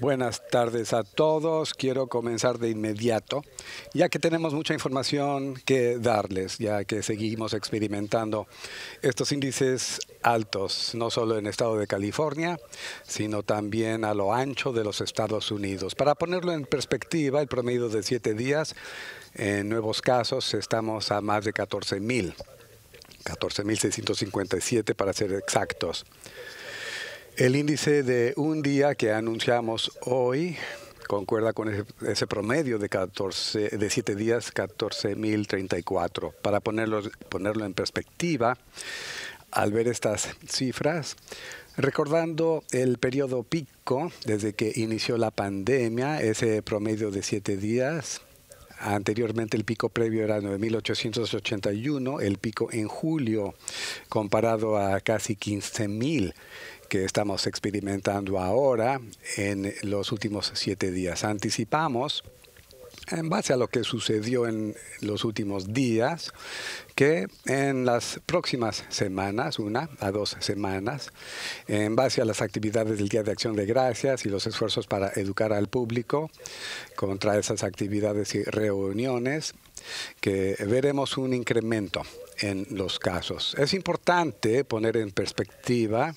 Buenas tardes a todos. Quiero comenzar de inmediato, ya que tenemos mucha información que darles, ya que seguimos experimentando estos índices altos, no solo en el estado de California, sino también a lo ancho de los Estados Unidos. Para ponerlo en perspectiva, el promedio de siete días en nuevos casos estamos a más de 14 mil, 14.657 para ser exactos. El índice de un día que anunciamos hoy concuerda con ese, promedio de 14 de 7 días 14.034. Para ponerlo ponerlo en perspectiva, al ver estas cifras, recordando el periodo pico desde que inició la pandemia, ese promedio de 7 días Anteriormente el pico previo era 9.881, el pico en julio comparado a casi 15.000 que estamos experimentando ahora en los últimos siete días. Anticipamos en base a lo que sucedió en los últimos días, que en las próximas semanas, una a dos semanas, en base a las actividades del Día de Acción de Gracias y los esfuerzos para educar al público contra esas actividades y reuniones, que veremos un incremento en los casos. Es importante poner en perspectiva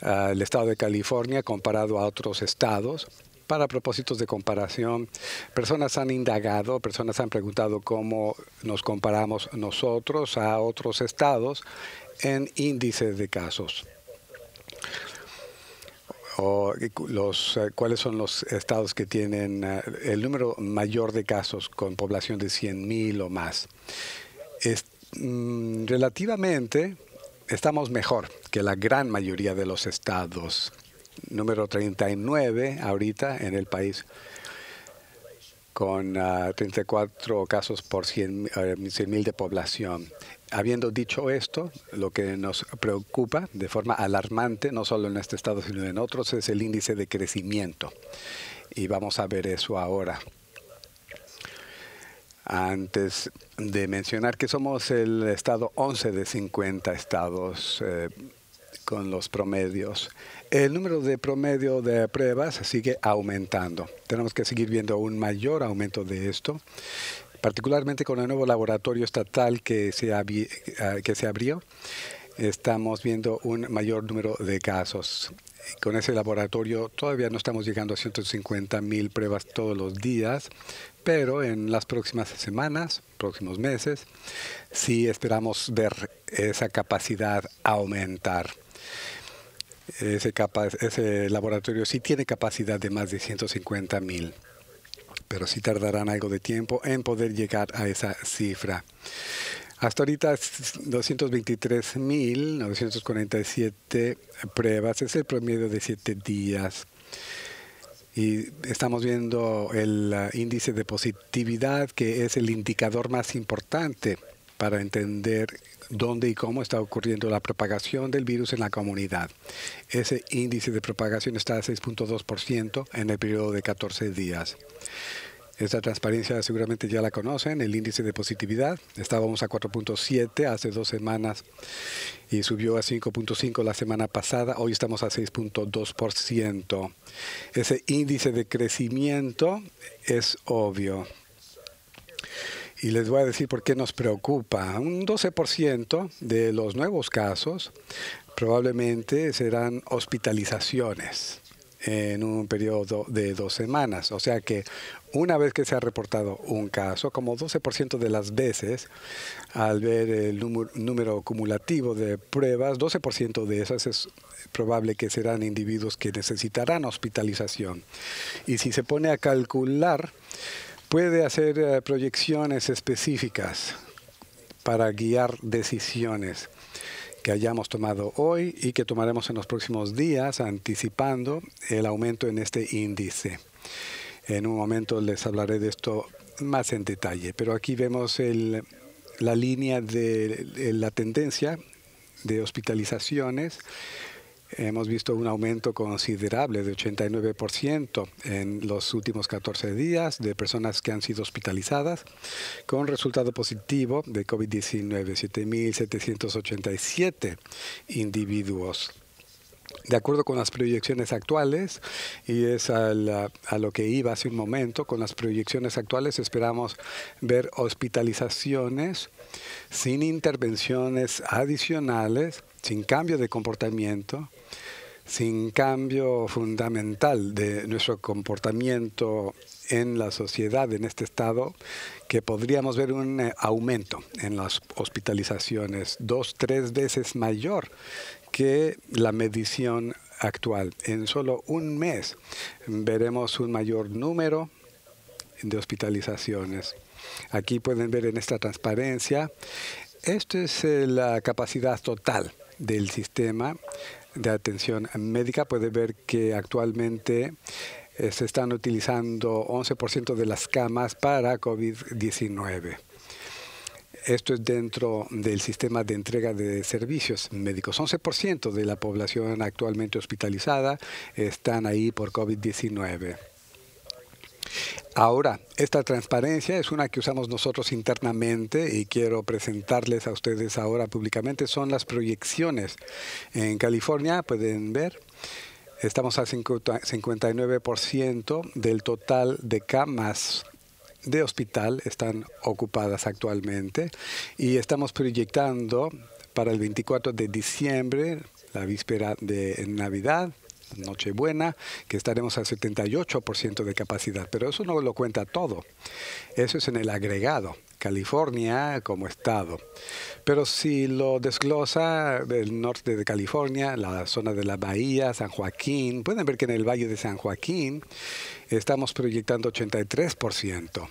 el estado de California comparado a otros estados. Para propósitos de comparación, personas han indagado, personas han preguntado cómo nos comparamos nosotros a otros estados en índices de casos. O los, eh, cuáles son los estados que tienen eh, el número mayor de casos con población de 100.000 o más. Es, mm, relativamente, estamos mejor que la gran mayoría de los estados. Número 39 ahorita en el país con 34 ah, casos por 100 eh, de población. Habiendo dicho esto, lo que nos preocupa de forma alarmante, no solo en este estado, sino en otros, es el índice de crecimiento. Y vamos a ver eso ahora antes de mencionar que somos el estado 11 de 50 estados eh, con los promedios. El número de promedio de pruebas sigue aumentando. Tenemos que seguir viendo un mayor aumento de esto, particularmente con el nuevo laboratorio estatal que se, eh, que se abrió. Estamos viendo un mayor número de casos con ese laboratorio todavía no estamos llegando a 150 mil pruebas todos los días, pero en las próximas semanas, próximos meses, sí esperamos ver esa capacidad aumentar. Ese, laboratorio sí tiene capacidad de más de 150 mil, pero sí tardarán algo de tiempo en poder llegar a esa cifra. Hasta ahorita 223.947 pruebas, es el promedio de siete días. Y estamos viendo el índice de positividad, que es el indicador más importante para entender dónde y cómo está ocurriendo la propagación del virus en la comunidad. Ese índice de propagación está a 6.2% en el periodo de 14 días. Esta transparencia seguramente ya la conocen, el índice de positividad. Estábamos a 4.7 hace dos semanas y subió a 5.5 la semana pasada. Hoy estamos a 6.2%. Ese índice de crecimiento es obvio. Y les voy a decir por qué nos preocupa. Un 12% de los nuevos casos probablemente serán hospitalizaciones en un periodo de dos semanas. O sea que una vez que se ha reportado un caso, como 12% de las veces, al ver el número, acumulativo de pruebas, 12% de esas es probable que serán individuos que necesitarán hospitalización. Y si se pone a calcular, puede hacer eh, proyecciones específicas para guiar decisiones que hayamos tomado hoy y que tomaremos en los próximos días, anticipando el aumento en este índice. En un momento les hablaré de esto más en detalle, pero aquí vemos la línea de la tendencia de hospitalizaciones Hemos visto un aumento considerable de 89% en los últimos 14 días de personas que han sido hospitalizadas con resultado positivo de COVID-19, 7.787 individuos. De acuerdo con las proyecciones actuales, y es a, lo que iba hace un momento, con las proyecciones actuales esperamos ver hospitalizaciones sin intervenciones adicionales, sin cambio de comportamiento, sin cambio fundamental de nuestro comportamiento en la sociedad, en este estado, que podríamos ver un eh, aumento en las hospitalizaciones, dos, tres veces mayor que la medición actual. En solo un mes veremos un mayor número de hospitalizaciones. Aquí pueden ver en esta transparencia, esto es eh, la capacidad total del sistema de atención médica. Puede ver que actualmente eh, se están utilizando 11% de las camas para COVID-19. Esto es dentro del sistema de entrega de servicios médicos. 11% de la población actualmente hospitalizada están ahí por COVID-19. Ahora, esta transparencia es una que usamos nosotros internamente y quiero presentarles a ustedes ahora públicamente. Son las proyecciones. En California, pueden ver, estamos a 59% del total de camas de hospital están ocupadas actualmente y estamos proyectando para el 24 de diciembre, la víspera de Navidad, Nochebuena, que estaremos al 78% de capacidad, pero eso no lo cuenta todo. Eso es en el agregado. California como estado. Pero si lo desglosa el norte de California, la zona de la Bahía, San Joaquín, pueden ver que en el Valle de San Joaquín estamos proyectando 83%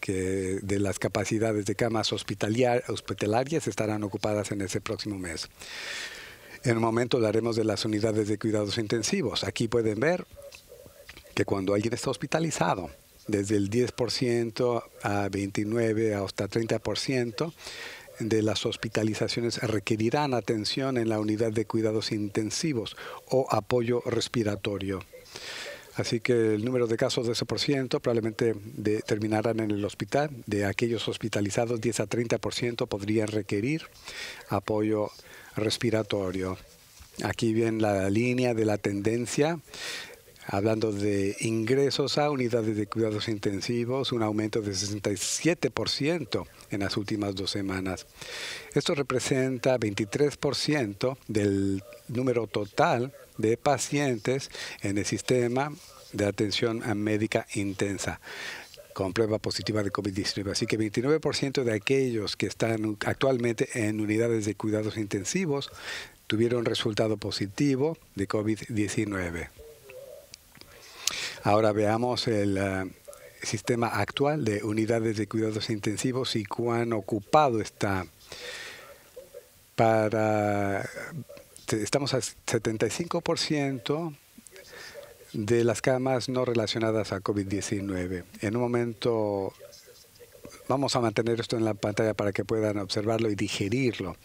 que de las capacidades de camas hospitalarias estarán ocupadas en ese próximo mes. En un momento hablaremos de las unidades de cuidados intensivos. Aquí pueden ver que cuando alguien está hospitalizado, desde el 10% a 29 hasta 30% de las hospitalizaciones requerirán atención en la unidad de cuidados intensivos o apoyo respiratorio. Así que el número de casos de ese por ciento probablemente terminarán en el hospital. De aquellos hospitalizados, 10 a 30% podrían requerir apoyo respiratorio. Aquí viene la línea de la tendencia hablando de ingresos a unidades de cuidados intensivos, un aumento de 67% en las últimas dos semanas. Esto representa 23% del número total de pacientes en el sistema de atención médica intensa con prueba positiva de COVID-19. Así que 29% de aquellos que están actualmente en unidades de cuidados intensivos tuvieron resultado positivo de COVID-19. Ahora veamos el eh, sistema actual de unidades de cuidados intensivos y cuán ocupado está. Para, estamos al 75% de las camas no relacionadas a COVID-19. En un momento vamos a mantener esto en la pantalla para que puedan observarlo y digerirlo.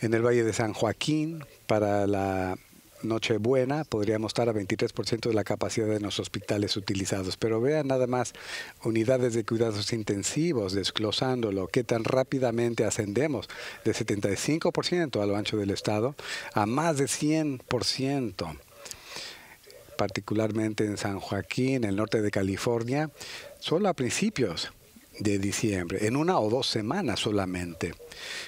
En el Valle de San Joaquín, para la Nochebuena podríamos estar a 23% de la capacidad de los hospitales utilizados. Pero vean nada más unidades de cuidados intensivos, desglosándolo, qué tan rápidamente ascendemos de 75% a lo ancho del estado a más de 100%, particularmente en San Joaquín, en el norte de California, solo a principios de diciembre, en una o dos semanas solamente.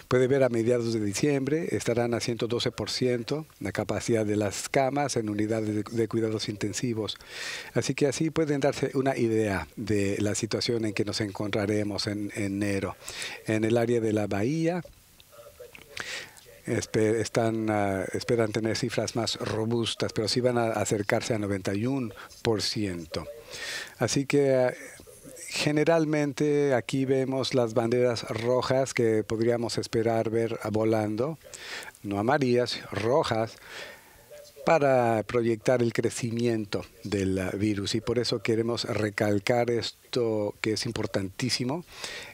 Puede ver a mediados de diciembre estarán a 112% la capacidad de las camas en unidades de, cuidados intensivos. Así que así pueden darse una idea de la situación en que nos encontraremos en, enero. En el área de la bahía, están, ah, esperan tener cifras más robustas, pero sí van a acercarse a 91%. Así que ah, Generalmente aquí vemos las banderas rojas que podríamos esperar ver volando, no amarillas, rojas, para proyectar el crecimiento del virus y por eso queremos recalcar esto que es importantísimo.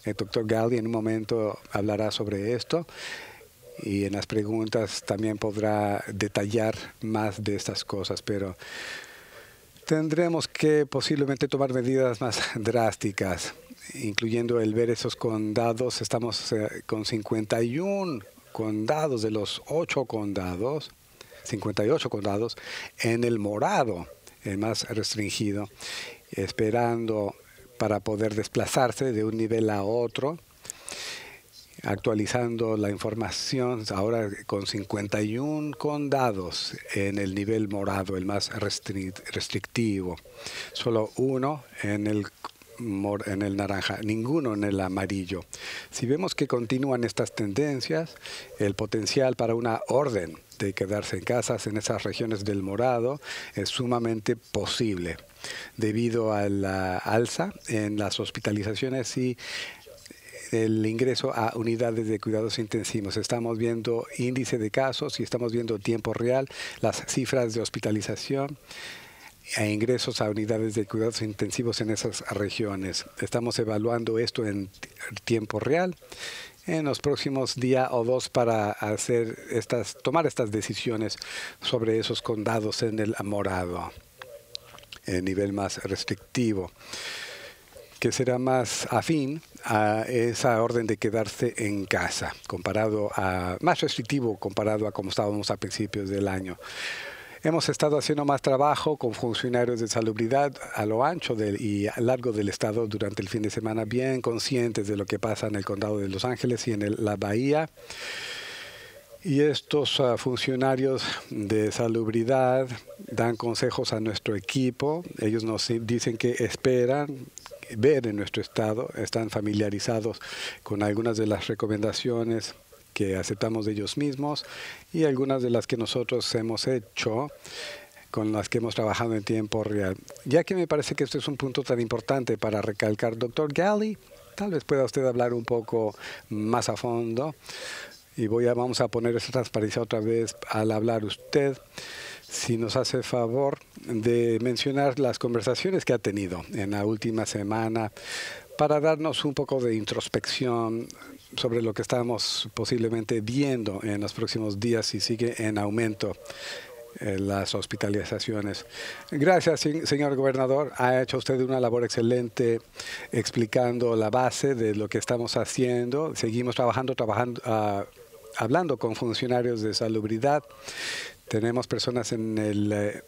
El doctor Galdi en un momento hablará sobre esto y en las preguntas también podrá detallar más de estas cosas, pero tendremos que posiblemente tomar medidas más drásticas, incluyendo el ver esos condados. Estamos eh, con 51 condados de los 8 condados 58 condados, en el morado, el más restringido, esperando para poder desplazarse de un nivel a otro actualizando la información ahora con 51 condados en el nivel morado, el más restrictivo. Solo uno en el en el naranja, ninguno en el amarillo. Si vemos que continúan estas tendencias, el potencial para una orden de quedarse en casas en esas regiones del morado es sumamente posible debido a la alza en las hospitalizaciones y el ingreso a unidades de cuidados intensivos. Estamos viendo índice de casos y estamos viendo tiempo real, las cifras de hospitalización e ingresos a unidades de cuidados intensivos en esas regiones. Estamos evaluando esto en tiempo real en los próximos días o dos para hacer estas, tomar estas decisiones sobre esos condados en el morado, el nivel más restrictivo que será más afín a esa orden de quedarse en casa, comparado a más restrictivo comparado a como estábamos a principios del año. Hemos estado haciendo más trabajo con funcionarios de salubridad a lo ancho y a largo del estado durante el fin de semana, bien conscientes de lo que pasa en el condado de Los Ángeles y en la bahía. Y estos ah, funcionarios de salubridad dan consejos a nuestro equipo. Ellos nos dicen que esperan ver en nuestro estado, están familiarizados con algunas de las recomendaciones que aceptamos de ellos mismos y algunas de las que nosotros hemos hecho con las que hemos trabajado en tiempo real. Ya que me parece que este es un punto tan importante para recalcar, doctor Galley, tal vez pueda usted hablar un poco más a fondo y voy a, vamos a poner esa transparencia otra vez al hablar usted si nos hace favor de mencionar las conversaciones que ha tenido en la última semana para darnos un poco de introspección sobre lo que estamos posiblemente viendo en los próximos días si sigue en aumento eh, las hospitalizaciones. Gracias, señor gobernador. Ha hecho usted una labor excelente explicando la base de lo que estamos haciendo. Seguimos trabajando, trabajando, ah, hablando con funcionarios de salubridad tenemos personas en el eh,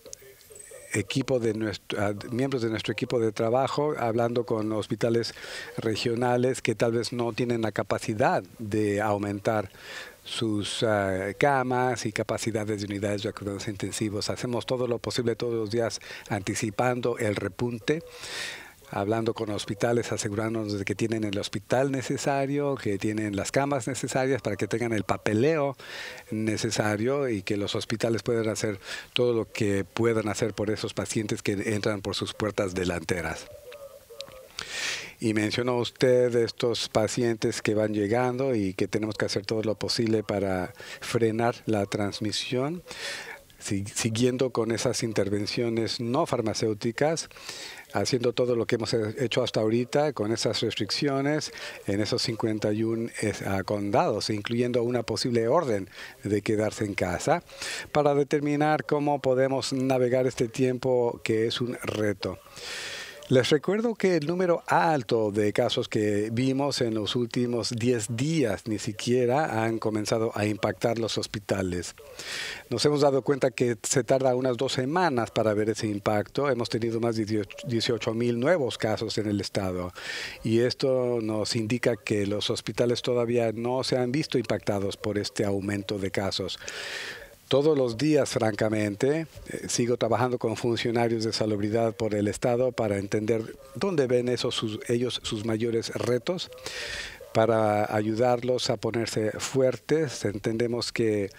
equipo de nuestro, ah, miembros de nuestro equipo de trabajo hablando con hospitales regionales que tal vez no tienen la capacidad de aumentar sus ah, camas y capacidades de unidades de cuidados intensivos. Hacemos todo lo posible todos los días anticipando el repunte hablando con hospitales, asegurándonos de que tienen el hospital necesario, que tienen las camas necesarias para que tengan el papeleo necesario y que los hospitales puedan hacer todo lo que puedan hacer por esos pacientes que entran por sus puertas delanteras. Y mencionó usted estos pacientes que van llegando y que tenemos que hacer todo lo posible para frenar la transmisión, siguiendo con esas intervenciones no farmacéuticas haciendo todo lo que hemos hecho hasta ahorita con esas restricciones en esos 51 ah, condados, incluyendo una posible orden de quedarse en casa, para determinar cómo podemos navegar este tiempo que es un reto. Les recuerdo que el número alto de casos que vimos en los últimos 10 días ni siquiera han comenzado a impactar los hospitales. Nos hemos dado cuenta que se tarda unas dos semanas para ver ese impacto. Hemos tenido más de 18 mil nuevos casos en el estado y esto nos indica que los hospitales todavía no se han visto impactados por este aumento de casos todos los días, francamente. Eh, sigo trabajando con funcionarios de salubridad por el Estado para entender dónde ven ellos sus mayores retos para ayudarlos a ponerse fuertes. Entendemos que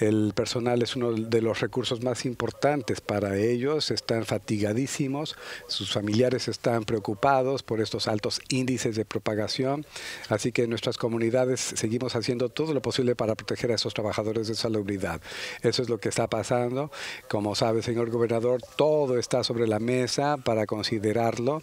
el personal es uno de los recursos más importantes para ellos, están fatigadísimos, sus familiares están preocupados por estos altos índices de propagación, así que en nuestras comunidades seguimos haciendo todo lo posible para proteger a esos trabajadores de salubridad. Eso es lo que está pasando. Como sabe, señor gobernador, todo está sobre la mesa para considerarlo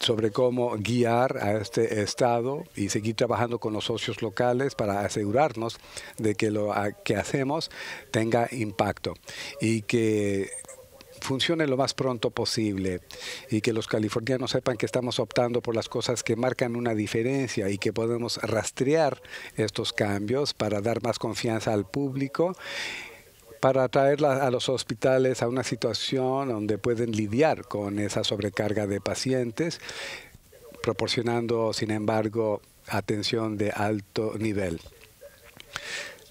sobre cómo guiar a este Estado y seguir trabajando con los socios locales para asegurarnos de que lo que hacemos tenga impacto y que funcione lo más pronto posible y que los californianos sepan que estamos optando por las cosas que marcan una diferencia y que podemos rastrear estos cambios para dar más confianza al público para traer a los hospitales a una situación donde pueden lidiar con esa sobrecarga de pacientes, proporcionando, sin embargo, atención de alto nivel.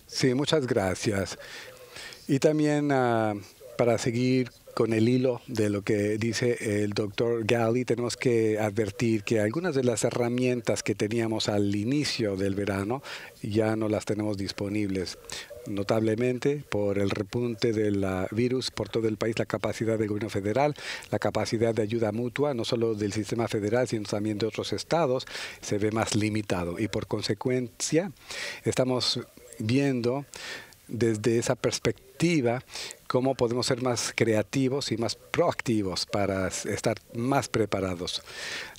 Sí, muchas gracias. Y también ah, para seguir con el hilo de lo que dice el doctor Gali, tenemos que advertir que algunas de las herramientas que teníamos al inicio del verano ya no las tenemos disponibles notablemente por el repunte del virus por todo el país, la capacidad del gobierno federal, la capacidad de ayuda mutua, no solo del sistema federal, sino también de otros estados, se ve más limitado. Y por consecuencia, estamos viendo desde esa perspectiva cómo podemos ser más creativos y más proactivos para estar más preparados.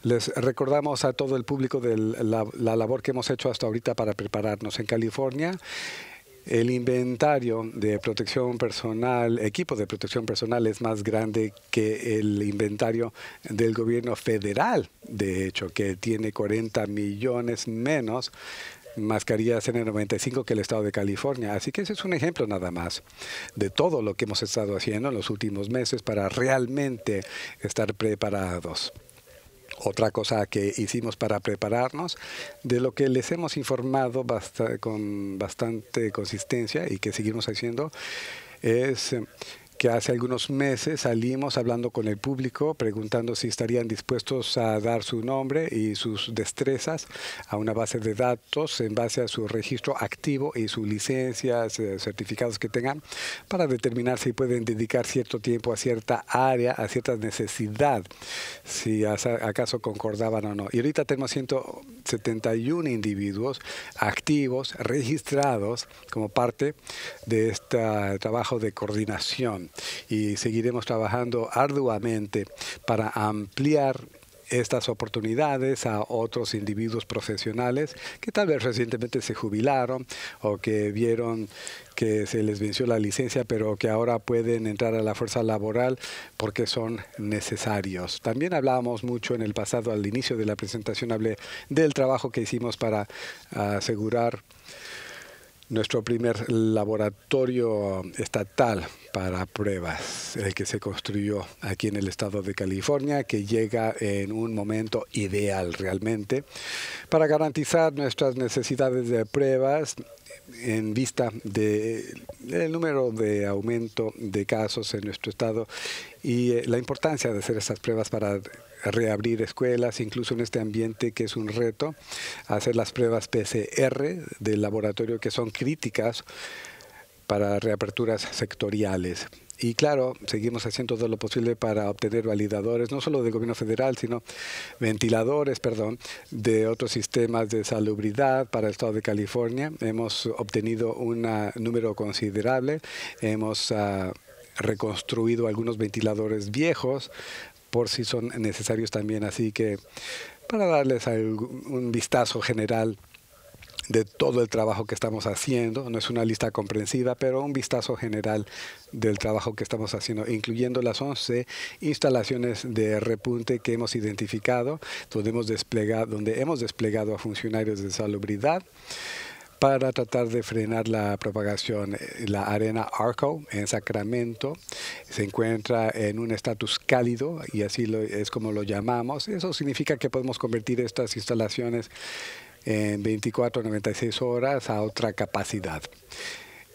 Les recordamos a todo el público de la, la labor que hemos hecho hasta ahorita para prepararnos en California. El inventario de protección personal, equipo de protección personal es más grande que el inventario del gobierno federal, de hecho, que tiene 40 millones menos mascarillas N95 que el estado de California. Así que ese es un ejemplo nada más de todo lo que hemos estado haciendo en los últimos meses para realmente estar preparados. Otra cosa que hicimos para prepararnos, de lo que les hemos informado con bastante consistencia y que seguimos haciendo, es que hace algunos meses salimos hablando con el público, preguntando si estarían dispuestos a dar su nombre y sus destrezas a una base de datos en base a su registro activo y sus licencias, eh, certificados que tengan, para determinar si pueden dedicar cierto tiempo a cierta área, a cierta necesidad, si acaso concordaban o no. Y ahorita tenemos 171 individuos activos, registrados como parte de este trabajo de coordinación y seguiremos trabajando arduamente para ampliar estas oportunidades a otros individuos profesionales que tal vez recientemente se jubilaron o que vieron que se les venció la licencia, pero que ahora pueden entrar a la fuerza laboral porque son necesarios. También hablábamos mucho en el pasado, al inicio de la presentación, hablé del trabajo que hicimos para asegurar nuestro primer laboratorio estatal para pruebas, el que se construyó aquí en el estado de California, que llega en un momento ideal realmente para garantizar nuestras necesidades de pruebas en vista del número de aumento de casos en nuestro estado y eh, la importancia de hacer estas pruebas para reabrir escuelas, incluso en este ambiente que es un reto, hacer las pruebas PCR del laboratorio que son críticas para reaperturas sectoriales. Y claro, seguimos haciendo todo lo posible para obtener validadores, no solo del gobierno federal, sino ventiladores, perdón, de otros sistemas de salubridad para el estado de California. Hemos obtenido un número considerable, hemos ah, reconstruido algunos ventiladores viejos por si son necesarios también. Así que para darles un vistazo general de todo el trabajo que estamos haciendo. No es una lista comprensiva, pero un vistazo general del trabajo que estamos haciendo, incluyendo las 11 instalaciones de repunte que hemos identificado, donde hemos desplegado, donde hemos desplegado a funcionarios de salubridad para tratar de frenar la propagación. La arena Arco en Sacramento se encuentra en un estatus cálido y así lo, es como lo llamamos. Eso significa que podemos convertir estas instalaciones en 24 96 horas a otra capacidad.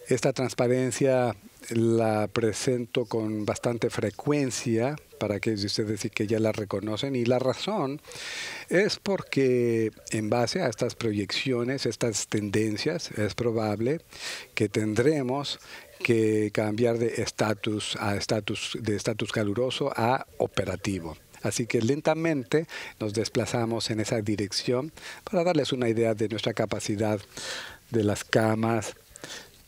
Esta transparencia la presento con bastante frecuencia para que ustedes que ya la reconocen y la razón es porque en base a estas proyecciones, estas tendencias, es probable que tendremos que cambiar de estatus a estatus de estatus caluroso a operativo. Así que lentamente nos desplazamos en esa dirección para darles una idea de nuestra capacidad de las camas,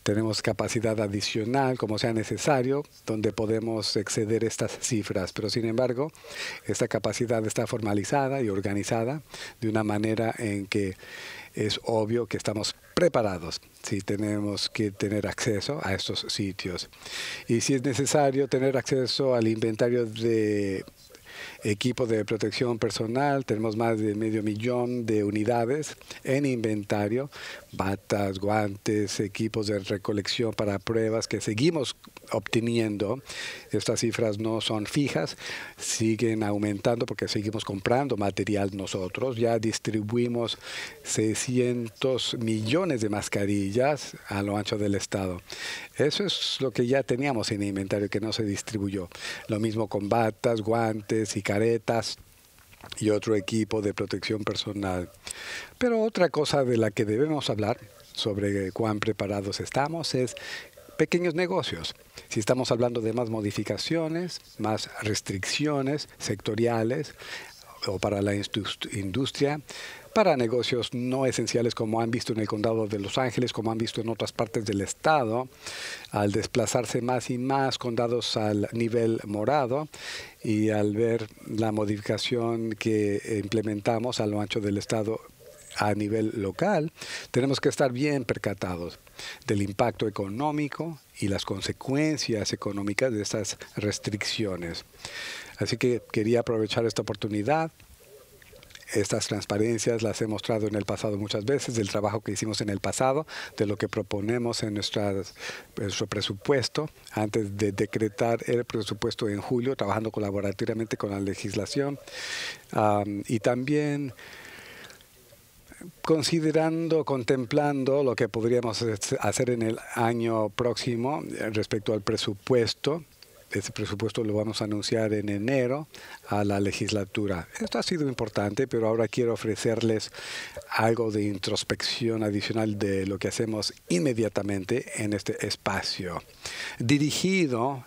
tenemos capacidad adicional como sea necesario, donde podemos exceder estas cifras. Pero sin embargo, esta capacidad está formalizada y organizada de una manera en que es obvio que estamos preparados si tenemos que tener acceso a estos sitios. Y si es necesario tener acceso al inventario de equipo de protección personal, tenemos más de medio millón de unidades en inventario, batas, guantes, equipos de recolección para pruebas que seguimos obteniendo. Estas cifras no son fijas, siguen aumentando porque seguimos comprando material nosotros. Ya distribuimos 600 millones de mascarillas a lo ancho del estado. Eso es lo que ya teníamos en inventario que no se distribuyó. Lo mismo con batas, guantes y caretas y otro equipo de protección personal. Pero otra cosa de la que debemos hablar sobre cuán preparados estamos es pequeños negocios. Si estamos hablando de más modificaciones, más restricciones sectoriales o para la industria, para negocios no esenciales como han visto en el condado de Los Ángeles, como han visto en otras partes del estado, al desplazarse más y más condados al nivel morado y al ver la modificación que implementamos a lo ancho del estado a nivel local, tenemos que estar bien percatados del impacto económico y las consecuencias económicas de estas restricciones. Así que quería aprovechar esta oportunidad. Estas transparencias las he mostrado en el pasado muchas veces, del trabajo que hicimos en el pasado, de lo que proponemos en nuestro presupuesto, antes de decretar el presupuesto en julio, trabajando colaborativamente con la legislación. y también considerando, contemplando lo que podríamos hacer en el año próximo eh, respecto al presupuesto, ese presupuesto lo vamos a anunciar en enero a la legislatura. Esto ha sido importante, pero ahora quiero ofrecerles algo de introspección adicional de lo que hacemos inmediatamente en este espacio, dirigido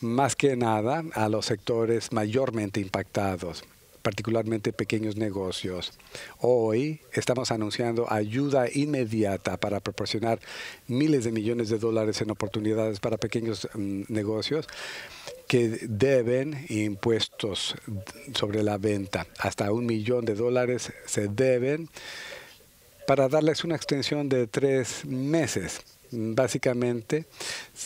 más que nada a los sectores mayormente impactados particularmente pequeños negocios. Hoy estamos anunciando ayuda inmediata para proporcionar miles de millones de dólares en oportunidades para pequeños mm, negocios que deben impuestos sobre la venta. Hasta un millón de dólares se deben para darles una extensión de tres meses básicamente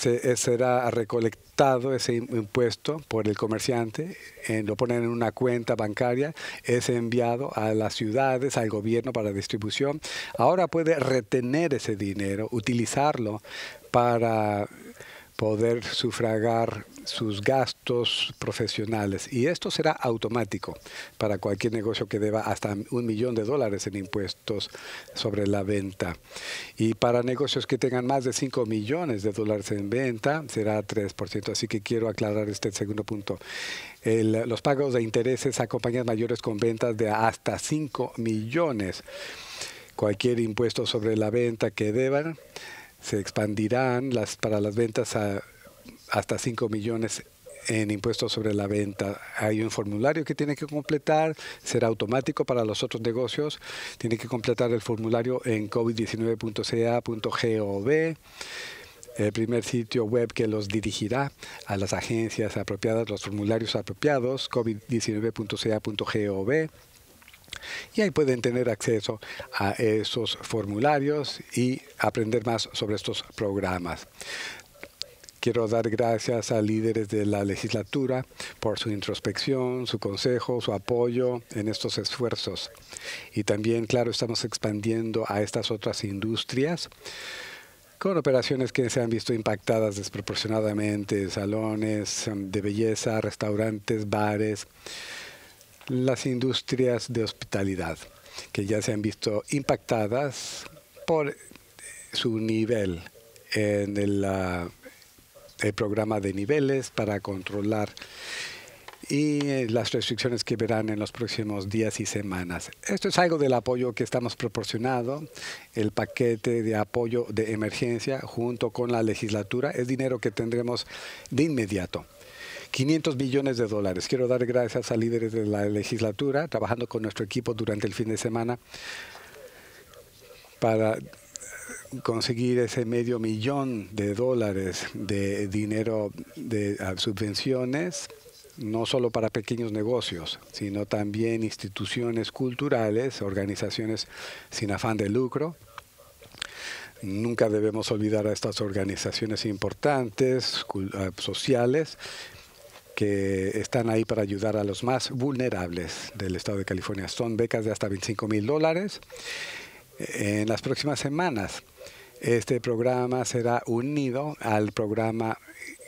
eh, será recolectado ese impuesto por el comerciante, lo ponen en una cuenta bancaria, es enviado a las ciudades, al gobierno para distribución. Ahora puede retener ese dinero, utilizarlo para poder sufragar sus gastos profesionales. Y esto será automático para cualquier negocio que deba hasta un millón de dólares en impuestos sobre la venta. Y para negocios que tengan más de 5 millones de dólares en venta, será 3%. Así que quiero aclarar este segundo punto. los pagos de intereses a compañías mayores con ventas de hasta 5 millones. Cualquier impuesto sobre la venta que deban se expandirán las, para las ventas hasta 5 millones en impuestos sobre la venta. Hay un formulario que tiene que completar, será automático para los otros negocios. Tiene que completar el formulario en covid19.ca.gov, el primer sitio web que los dirigirá a las agencias apropiadas, los formularios apropiados, covid19.ca.gov y ahí pueden tener acceso a esos formularios y aprender más sobre estos programas. Quiero dar gracias a líderes de la legislatura por su introspección, su consejo, su apoyo en estos esfuerzos. Y también, claro, estamos expandiendo a estas otras industrias con operaciones que se han visto impactadas desproporcionadamente, salones de belleza, restaurantes, bares, las industrias de hospitalidad, que ya se han visto impactadas por su nivel en el, programa de niveles para controlar y eh, las restricciones que verán en los próximos días y semanas. Esto es algo del apoyo que estamos proporcionando, el paquete de apoyo de emergencia junto con la legislatura, es dinero que tendremos de inmediato 500 millones de dólares. Quiero dar gracias a líderes de la legislatura, trabajando con nuestro equipo durante el fin de semana para conseguir ese medio millón de dólares de dinero de subvenciones, no solo para pequeños negocios, sino también instituciones culturales, organizaciones sin afán de lucro. Nunca debemos olvidar a estas organizaciones importantes, sociales, que están ahí para ayudar a los más vulnerables del estado de California. Son becas de hasta 25 mil dólares. En las próximas semanas, este programa será unido al programa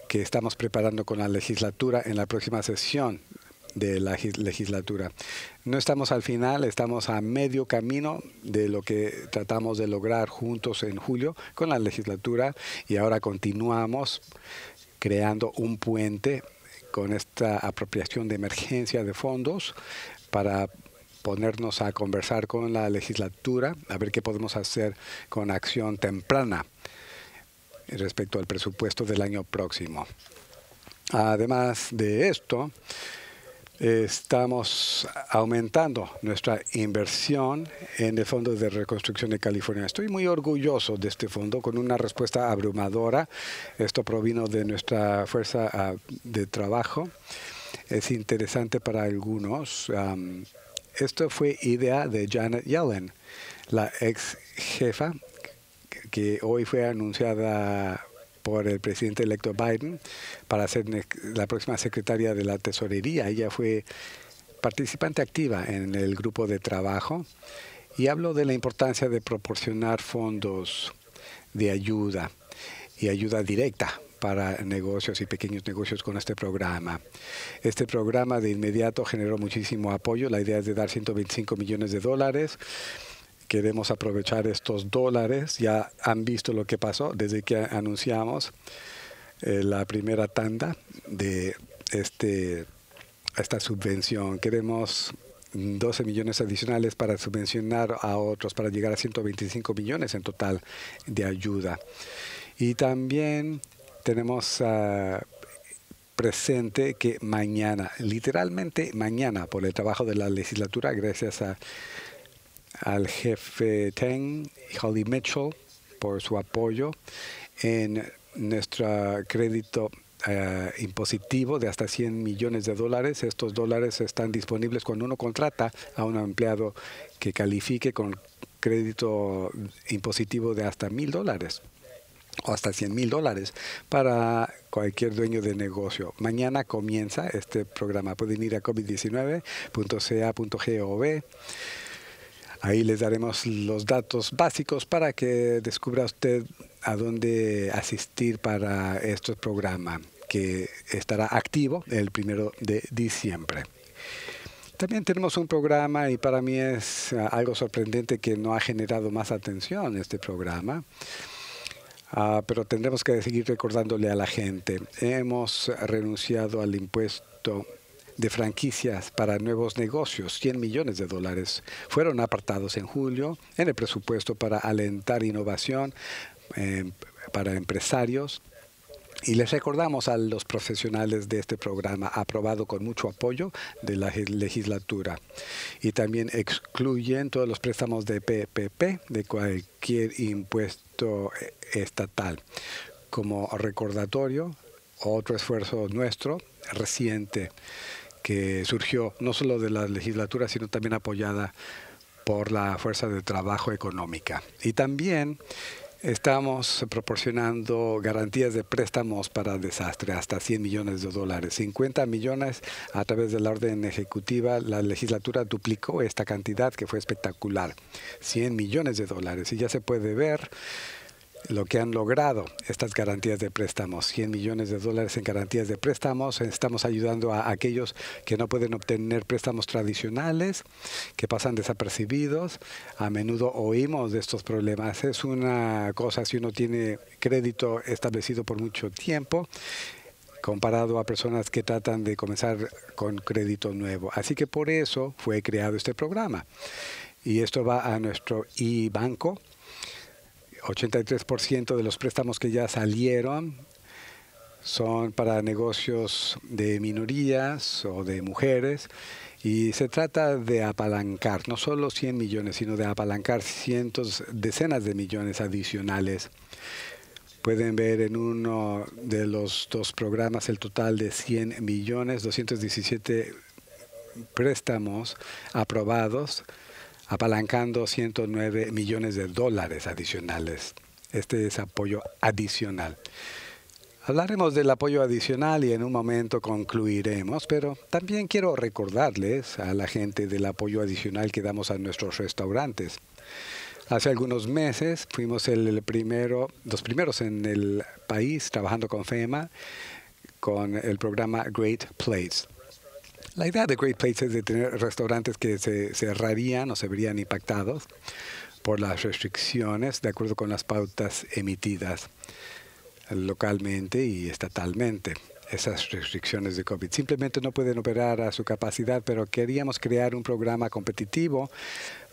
que estamos preparando con la legislatura en la próxima sesión de la legislatura. No estamos al final, estamos a medio camino de lo que tratamos de lograr juntos en julio con la legislatura y ahora continuamos creando un puente con esta apropiación de emergencia de fondos para ponernos a conversar con la legislatura, a ver qué podemos hacer con acción temprana respecto al presupuesto del año próximo. Además de esto, estamos aumentando nuestra inversión en el Fondo de Reconstrucción de California. Estoy muy orgulloso de este fondo con una respuesta abrumadora. Esto provino de nuestra fuerza ah, de trabajo. Es interesante para algunos. esto fue idea de Janet Yellen, la ex jefa que hoy fue anunciada por el presidente electo Biden para ser la próxima secretaria de la Tesorería. Ella fue participante activa en el grupo de trabajo y habló de la importancia de proporcionar fondos de ayuda y ayuda directa para negocios y pequeños negocios con este programa. Este programa de inmediato generó muchísimo apoyo. La idea es de dar 125 millones de dólares queremos aprovechar estos dólares. Ya han visto lo que pasó desde que anunciamos eh, la primera tanda de este, esta subvención. Queremos 12 millones adicionales para subvencionar a otros, para llegar a 125 millones en total de ayuda. Y también tenemos ah, presente que mañana, literalmente mañana, por el trabajo de la legislatura, gracias a al jefe Teng y Holly Mitchell por su apoyo en nuestro crédito eh, impositivo de hasta 100 millones de dólares. Estos dólares están disponibles cuando uno contrata a un empleado que califique con crédito impositivo de hasta mil dólares o hasta 100 mil dólares para cualquier dueño de negocio. Mañana comienza este programa. Pueden ir a covid19.ca.gov Ahí les daremos los datos básicos para que descubra usted a dónde asistir para este programa que estará activo el primero de diciembre. También tenemos un programa y para mí es ah, algo sorprendente que no ha generado más atención este programa. Ah, pero tendremos que seguir recordándole a la gente. Hemos renunciado al impuesto de franquicias para nuevos negocios, 100 millones de dólares, fueron apartados en julio en el presupuesto para alentar innovación eh, para empresarios. Y les recordamos a los profesionales de este programa, aprobado con mucho apoyo de la legislatura. Y también excluyen todos los préstamos de PPP de cualquier impuesto eh, estatal. Como recordatorio, otro esfuerzo nuestro reciente que surgió no solo de la legislatura, sino también apoyada por la Fuerza de Trabajo Económica. Y también estamos proporcionando garantías de préstamos para desastre, hasta 100 millones de dólares. 50 millones a través de la orden ejecutiva. La legislatura duplicó esta cantidad, que fue espectacular. 100 millones de dólares. Y ya se puede ver lo que han logrado estas garantías de préstamos, 100 millones de dólares en garantías de préstamos. Estamos ayudando a aquellos que no pueden obtener préstamos tradicionales, que pasan desapercibidos. A menudo oímos de estos problemas. Es una cosa si uno tiene crédito establecido por mucho tiempo comparado a personas que tratan de comenzar con crédito nuevo. Así que por eso fue creado este programa. Y esto va a nuestro e-banco 83% de los préstamos que ya salieron son para negocios de minorías o de mujeres y se trata de apalancar no solo 100 millones, sino de apalancar cientos, decenas de millones adicionales. Pueden ver en uno de los dos programas el total de 100 millones, 217 préstamos aprobados apalancando 109 millones de dólares adicionales. Este es apoyo adicional. Hablaremos del apoyo adicional y en un momento concluiremos, pero también quiero recordarles a la gente del apoyo adicional que damos a nuestros restaurantes. Hace algunos meses fuimos el primero, los primeros en el país trabajando con FEMA con el programa Great Plates. La idea de Great Plates es de tener restaurantes que se cerrarían o se verían impactados por las restricciones de acuerdo con las pautas emitidas localmente y estatalmente esas restricciones de COVID. Simplemente no pueden operar a su capacidad, pero queríamos crear un programa competitivo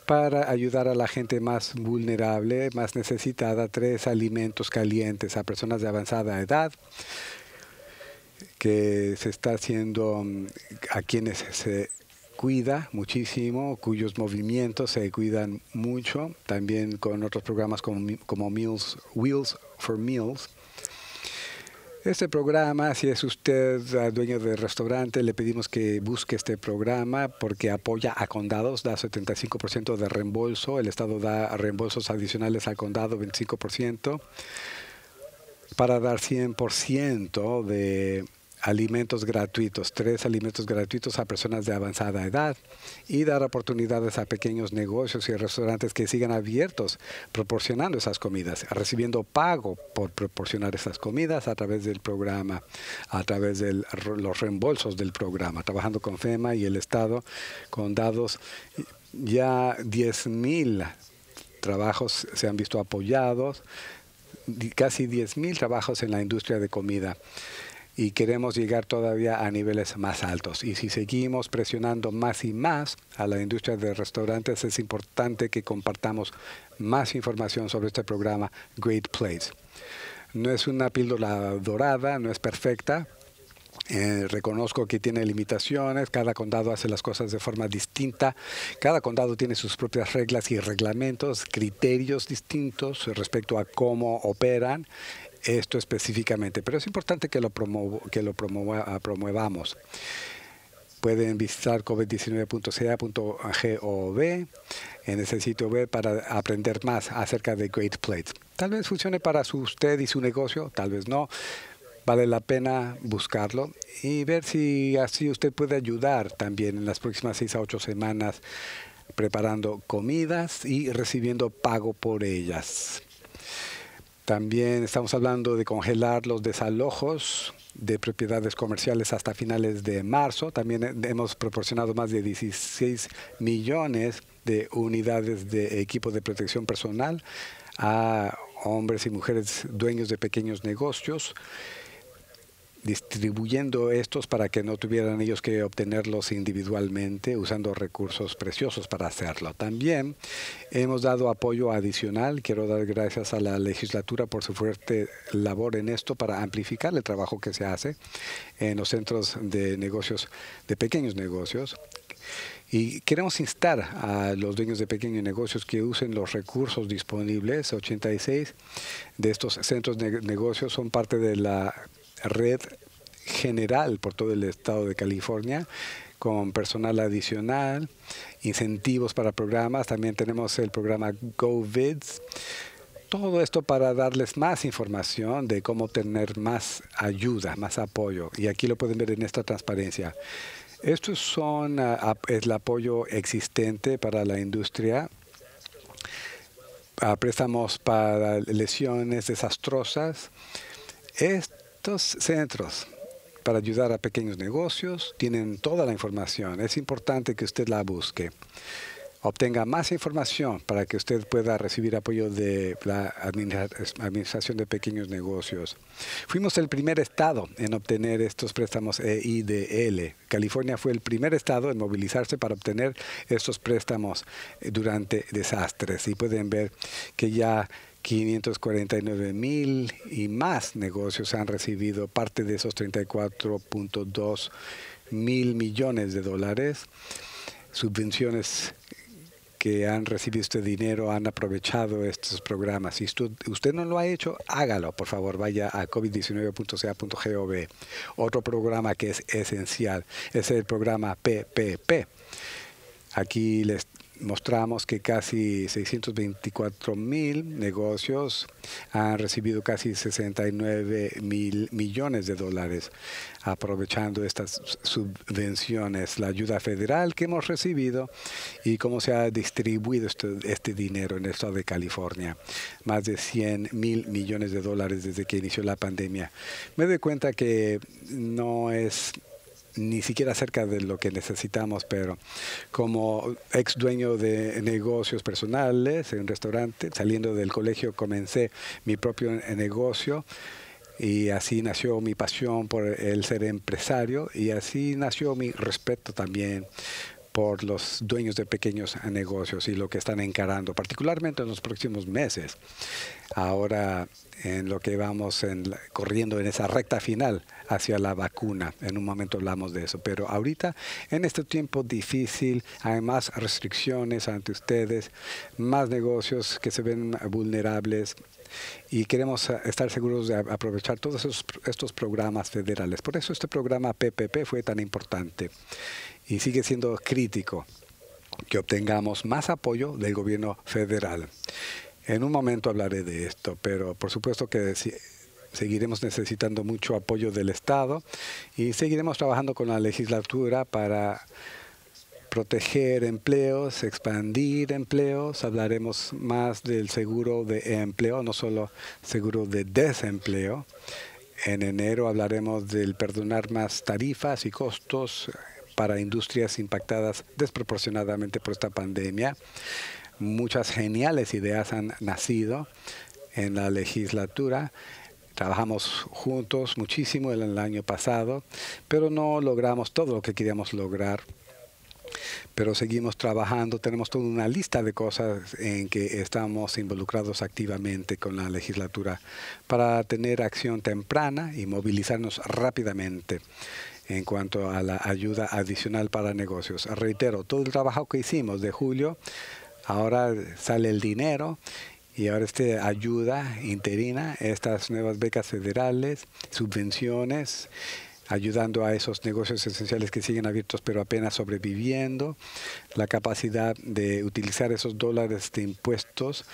para ayudar a la gente más vulnerable, más necesitada, tres alimentos calientes a personas de avanzada edad, que se está haciendo mm, a quienes se cuida muchísimo, cuyos movimientos se cuidan mucho, también con otros programas como, Meals, Wheels for Meals, este programa, si es usted dueño de restaurante, le pedimos que busque este programa porque apoya a condados, da 75% de reembolso, el Estado da reembolsos adicionales al condado, 25%, para dar 100% de alimentos gratuitos, tres alimentos gratuitos a personas de avanzada edad y dar oportunidades a pequeños negocios y restaurantes que sigan abiertos proporcionando esas comidas, recibiendo pago por proporcionar esas comidas a través del programa, a través de los reembolsos del programa, trabajando con FEMA y el Estado con dados ya 10 mil trabajos se han visto apoyados, casi 10 mil trabajos en la industria de comida y queremos llegar todavía a niveles más altos. Y si seguimos presionando más y más a la industria de restaurantes, es importante que compartamos más información sobre este programa Great Place. No es una píldora dorada, no es perfecta, eh, reconozco que tiene limitaciones, cada condado hace las cosas de forma distinta, cada condado tiene sus propias reglas y reglamentos, criterios distintos respecto a cómo operan esto específicamente, pero es importante que lo, que lo ah, promuevamos. Pueden visitar covid19.ca.gov en ese sitio web para aprender más acerca de Great Plates. Tal vez funcione para usted y su negocio, tal vez no. Vale la pena buscarlo y ver si así usted puede ayudar también en las próximas seis a ocho semanas preparando comidas y recibiendo pago por ellas. También estamos hablando de congelar los desalojos de propiedades comerciales hasta finales de marzo. También hemos proporcionado más de 16 millones de unidades de equipo de protección personal a hombres y mujeres dueños de pequeños negocios distribuyendo estos para que no tuvieran ellos que obtenerlos individualmente usando recursos preciosos para hacerlo. También hemos dado apoyo adicional. Quiero dar gracias a la legislatura por su fuerte labor en esto para amplificar el trabajo que se hace en los centros de negocios, de pequeños negocios. Y queremos instar a los dueños de pequeños negocios que usen los recursos disponibles. 86 de estos centros de negocios son parte de la red general por todo el estado de California con personal adicional, incentivos para programas, también tenemos el programa GoVids. Todo esto para darles más información de cómo tener más ayuda, más apoyo. Y aquí lo pueden ver en esta transparencia. Estos son ah, el apoyo existente para la industria. préstamos para lesiones desastrosas. Estos centros para ayudar a pequeños negocios tienen toda la información. Es importante que usted la busque. Obtenga más información para que usted pueda recibir apoyo de la Administración de Pequeños Negocios. Fuimos el primer estado en obtener estos préstamos EIDL. California fue el primer estado en movilizarse para obtener estos préstamos durante desastres. Y pueden ver que ya 549 mil y más negocios han recibido parte de esos 34.2 mil millones de dólares. Subvenciones que han recibido este dinero han aprovechado estos programas. Si usted, no lo ha hecho, hágalo, por favor, vaya a covid19.ca.gov. Otro programa que es esencial es el programa PPP. Aquí les mostramos que casi 624 mil negocios han recibido casi 69 mil millones de dólares aprovechando estas subvenciones, la ayuda federal que hemos recibido y cómo se ha distribuido este, este dinero en el estado de California. Más de 100 mil millones de dólares desde que inició la pandemia. Me doy cuenta que no es ni siquiera cerca de lo que necesitamos, pero como ex dueño de negocios personales en un restaurante, saliendo del colegio comencé mi propio negocio y así nació mi pasión por el ser empresario y así nació mi respeto también por los dueños de pequeños negocios y lo que están encarando, particularmente en los próximos meses. Ahora, en lo que vamos corriendo en esa recta final hacia la vacuna, en un momento hablamos de eso, pero ahorita, en este tiempo difícil, hay más restricciones ante ustedes, más negocios que se ven vulnerables, y queremos estar seguros de aprovechar todos estos programas federales. Por eso este programa PPP fue tan importante y sigue siendo crítico que obtengamos más apoyo del gobierno federal. En un momento hablaré de esto, pero por supuesto que seguiremos necesitando mucho apoyo del Estado y seguiremos trabajando con la legislatura para proteger empleos, expandir empleos. Hablaremos más del seguro de empleo, no solo seguro de desempleo. En enero hablaremos del perdonar más tarifas y costos para industrias impactadas desproporcionadamente por esta pandemia. Muchas geniales ideas han nacido en la legislatura. Trabajamos juntos muchísimo el, año pasado, pero no logramos todo lo que queríamos lograr pero seguimos trabajando. Tenemos toda una lista de cosas en que estamos involucrados activamente con la legislatura para tener acción temprana y movilizarnos rápidamente en cuanto a la ayuda adicional para negocios. Reitero, todo el trabajo que hicimos de julio, ahora sale el dinero y ahora esta ayuda interina, estas nuevas becas federales, subvenciones, ayudando a esos negocios esenciales que siguen abiertos pero apenas sobreviviendo, la capacidad de utilizar esos dólares de impuestos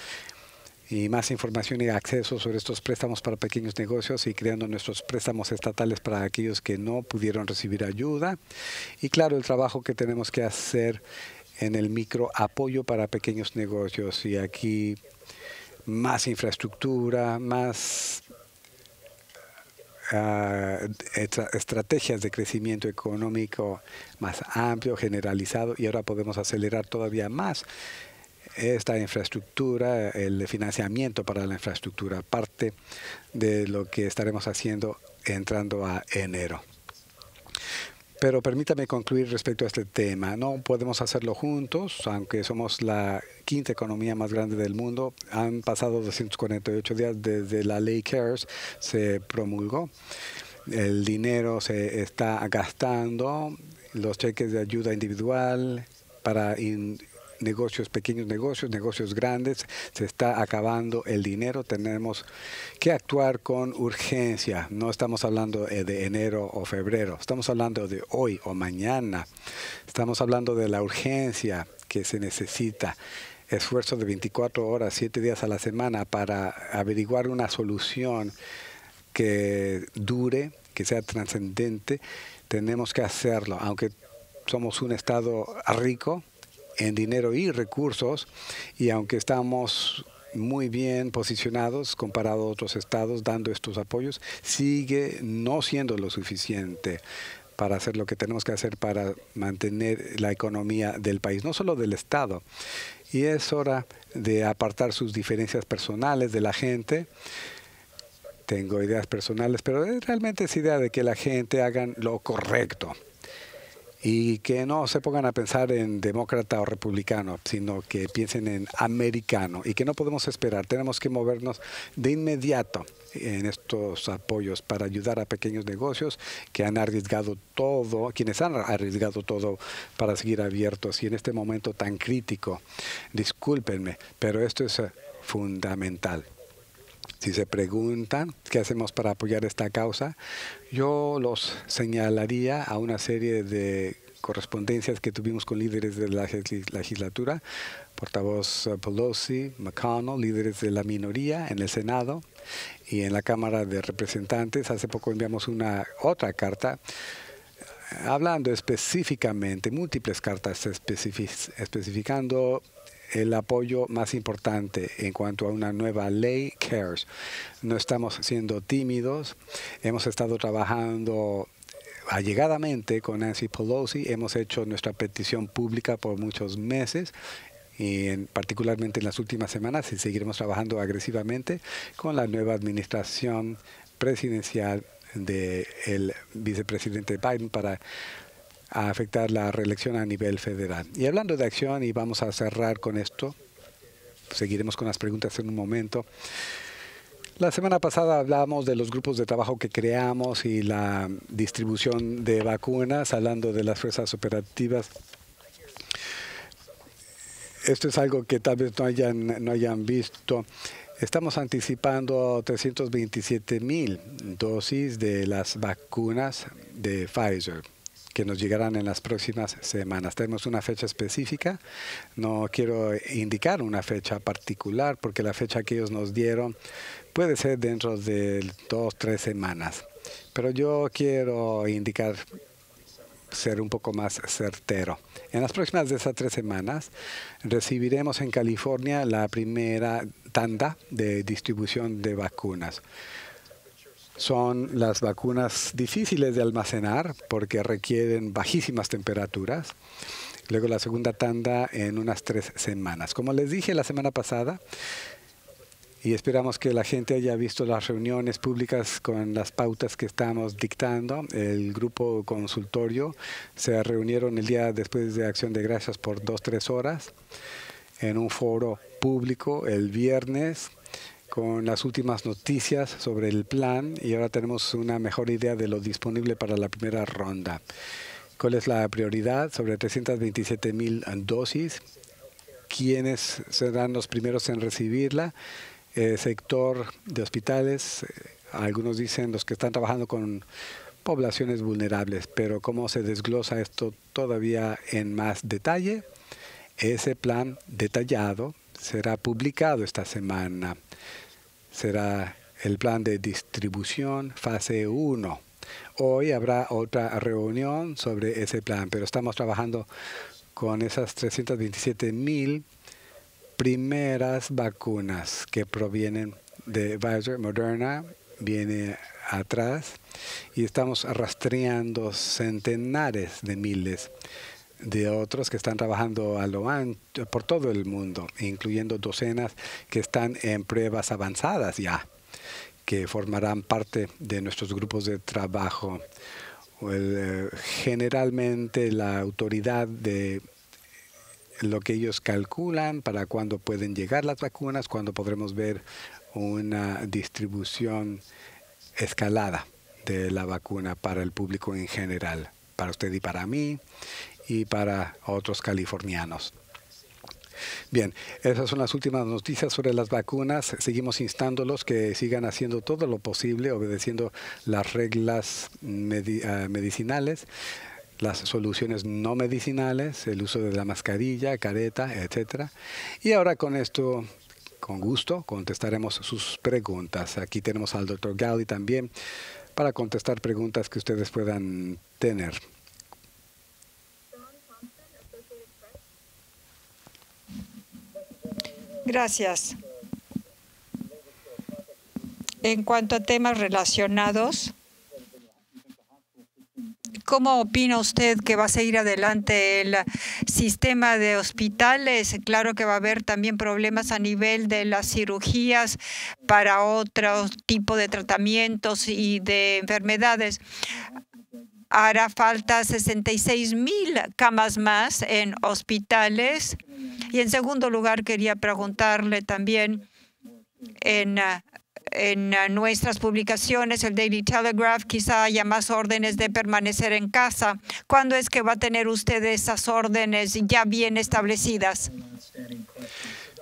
y más información y acceso sobre estos préstamos para pequeños negocios y creando nuestros préstamos estatales para aquellos que no pudieron recibir ayuda. Y claro, el trabajo que tenemos que hacer en el micro apoyo para pequeños negocios y aquí más infraestructura, más uh, estrategias de crecimiento económico más amplio, generalizado, y ahora podemos acelerar todavía más esta infraestructura, el financiamiento para la infraestructura, parte de lo que estaremos haciendo entrando a enero. Pero permítame concluir respecto a este tema. No podemos hacerlo juntos, aunque somos la quinta economía más grande del mundo. Han pasado 248 días desde la ley CARES se promulgó. El dinero se está gastando, los cheques de ayuda individual para negocios, pequeños negocios, negocios grandes, se está acabando el dinero, tenemos que actuar con urgencia. No estamos hablando eh, de enero o febrero, estamos hablando de hoy o mañana. Estamos hablando de la urgencia que se necesita. Esfuerzo de 24 horas, 7 días a la semana para averiguar una solución que dure, que sea trascendente, tenemos que hacerlo, aunque somos un Estado rico, en dinero y recursos y aunque estamos muy bien posicionados comparado a otros estados dando estos apoyos, sigue no siendo lo suficiente para hacer lo que tenemos que hacer para mantener la economía del país, no solo del Estado. Y es hora de apartar sus diferencias personales de la gente. Tengo ideas personales, pero realmente es idea de que la gente haga lo correcto y que no se pongan a pensar en demócrata o republicano, sino que piensen en americano y que no podemos esperar, tenemos que movernos de inmediato en estos apoyos para ayudar a pequeños negocios que han arriesgado todo, quienes han arriesgado todo para seguir abiertos y en este momento tan crítico. Discúlpenme, pero esto es eh, fundamental. Si se preguntan qué hacemos para apoyar esta causa, yo los señalaría a una serie de correspondencias que tuvimos con líderes de la legislatura, portavoz eh, Pelosi, McConnell, líderes de la minoría en el Senado y en la Cámara de Representantes. Hace poco enviamos una otra carta eh, hablando específicamente, múltiples cartas especificando el apoyo más importante en cuanto a una nueva ley CARES. No estamos siendo tímidos, hemos estado trabajando allegadamente con Nancy Pelosi, hemos hecho nuestra petición pública por muchos meses y en, particularmente en las últimas semanas y seguiremos trabajando agresivamente con la nueva administración presidencial del vicepresidente Biden para a afectar la reelección a nivel federal. Y hablando de acción, y vamos a cerrar con esto, seguiremos con las preguntas en un momento. La semana pasada hablamos de los grupos de trabajo que creamos y la distribución de vacunas, hablando de las fuerzas operativas. Esto es algo que tal vez no hayan, no hayan visto. Estamos anticipando 327 mil dosis de las vacunas de Pfizer que nos llegarán en las próximas semanas. Tenemos una fecha específica, no quiero indicar una fecha particular porque la fecha que ellos nos dieron puede ser dentro de dos, tres semanas. Pero yo quiero indicar ser un poco más certero. En las próximas de esas tres semanas recibiremos en California la primera tanda de distribución de vacunas son las vacunas difíciles de almacenar porque requieren bajísimas temperaturas. Luego la segunda tanda en unas tres semanas. Como les dije la semana pasada, y esperamos que la gente haya visto las reuniones públicas con las pautas que estamos dictando. El grupo consultorio se reunieron el día después de Acción de Gracias por dos, tres horas en un foro público el viernes con las últimas noticias sobre el plan y ahora tenemos una mejor idea de lo disponible para la primera ronda. ¿Cuál es la prioridad? Sobre 327 mil dosis. ¿Quiénes serán los primeros en recibirla? El sector de hospitales, eh, algunos dicen los que están trabajando con poblaciones vulnerables, pero ¿cómo se desglosa esto todavía en más detalle? Ese plan detallado será publicado esta semana será el plan de distribución fase 1. Hoy habrá otra reunión sobre ese plan, pero estamos trabajando con esas 327 mil primeras vacunas que provienen de Pfizer, Moderna, viene atrás y estamos rastreando centenares de miles de otros que están trabajando a lo ancho, por todo el mundo, incluyendo docenas que están en pruebas avanzadas ya, que formarán parte de nuestros grupos de trabajo. Eh, generalmente la autoridad de lo que ellos calculan para cuándo pueden llegar las vacunas, cuándo podremos ver una distribución escalada de la vacuna para el público en general, para usted y para mí, y para otros californianos. Bien, esas son las últimas noticias sobre las vacunas. Seguimos instándolos que sigan haciendo todo lo posible, obedeciendo las reglas ah, medicinales, las soluciones no medicinales, el uso de la mascarilla, careta, etcétera. Y ahora con esto, con gusto, contestaremos sus preguntas. Aquí tenemos al doctor Gaudi también para contestar preguntas que ustedes puedan tener. Gracias. En cuanto a temas relacionados, ¿Cómo opina usted que va a seguir adelante el sistema de hospitales? Claro que va a haber también problemas a nivel de las cirugías para otro tipo de tratamientos y de enfermedades hará falta 66 mil camas más en hospitales. Y en segundo lugar, quería preguntarle también en, en nuestras publicaciones, el Daily Telegraph, quizá haya más órdenes de permanecer en casa. ¿Cuándo es que va a tener usted esas órdenes ya bien establecidas?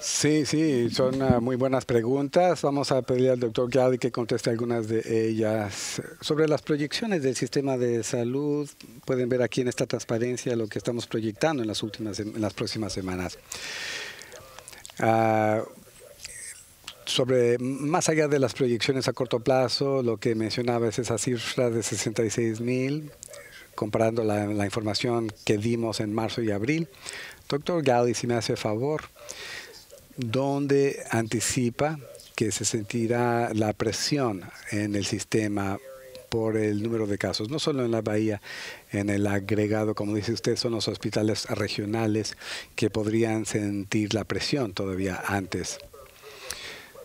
Sí, sí, son uh, muy buenas preguntas. Vamos a pedirle al doctor Galli que conteste algunas de ellas. Sobre las proyecciones del sistema de salud, pueden ver aquí en esta transparencia lo que estamos proyectando en las, últimas, en las próximas semanas. Uh, sobre más allá de las proyecciones a corto plazo, lo que mencionaba es esa cifra de 66 mil, comparando la, la, información que dimos en marzo y abril. Doctor Galli, si me hace favor, donde anticipa que se sentirá la presión en el sistema por el número de casos, no solo en la bahía, en el agregado, como dice usted, son los hospitales regionales que podrían sentir la presión todavía antes.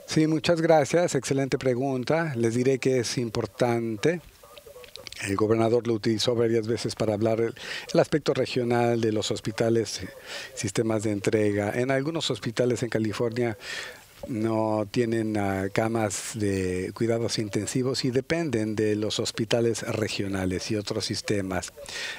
Sí, muchas gracias, excelente pregunta. Les diré que es importante el gobernador lo utilizó varias veces para hablar el, aspecto regional de los hospitales, sistemas de entrega. En algunos hospitales en California no tienen uh, camas de cuidados intensivos y dependen de los hospitales regionales y otros sistemas.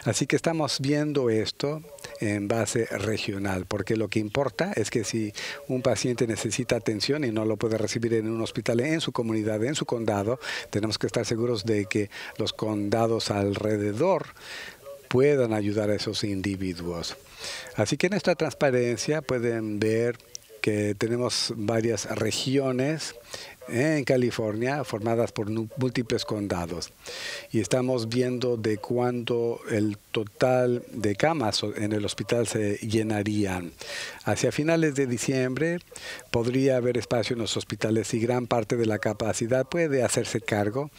Así que estamos viendo esto en base regional, porque lo que importa es que si un paciente necesita atención y no lo puede recibir en un hospital en su comunidad, en su condado, tenemos que estar seguros de que los condados alrededor puedan ayudar a esos individuos. Así que en esta transparencia pueden ver tenemos varias regiones en California formadas por múltiples condados y estamos viendo de cuándo el total de camas en el hospital se llenarían. Hacia finales de diciembre podría haber espacio en los hospitales y gran parte de la capacidad puede hacerse cargo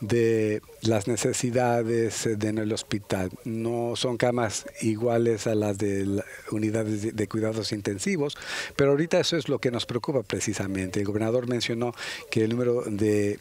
de las necesidades en el hospital. No son camas iguales a las de unidades de cuidados intensivos, pero ahorita eso es lo que nos preocupa precisamente. El gobernador mencionó que el número de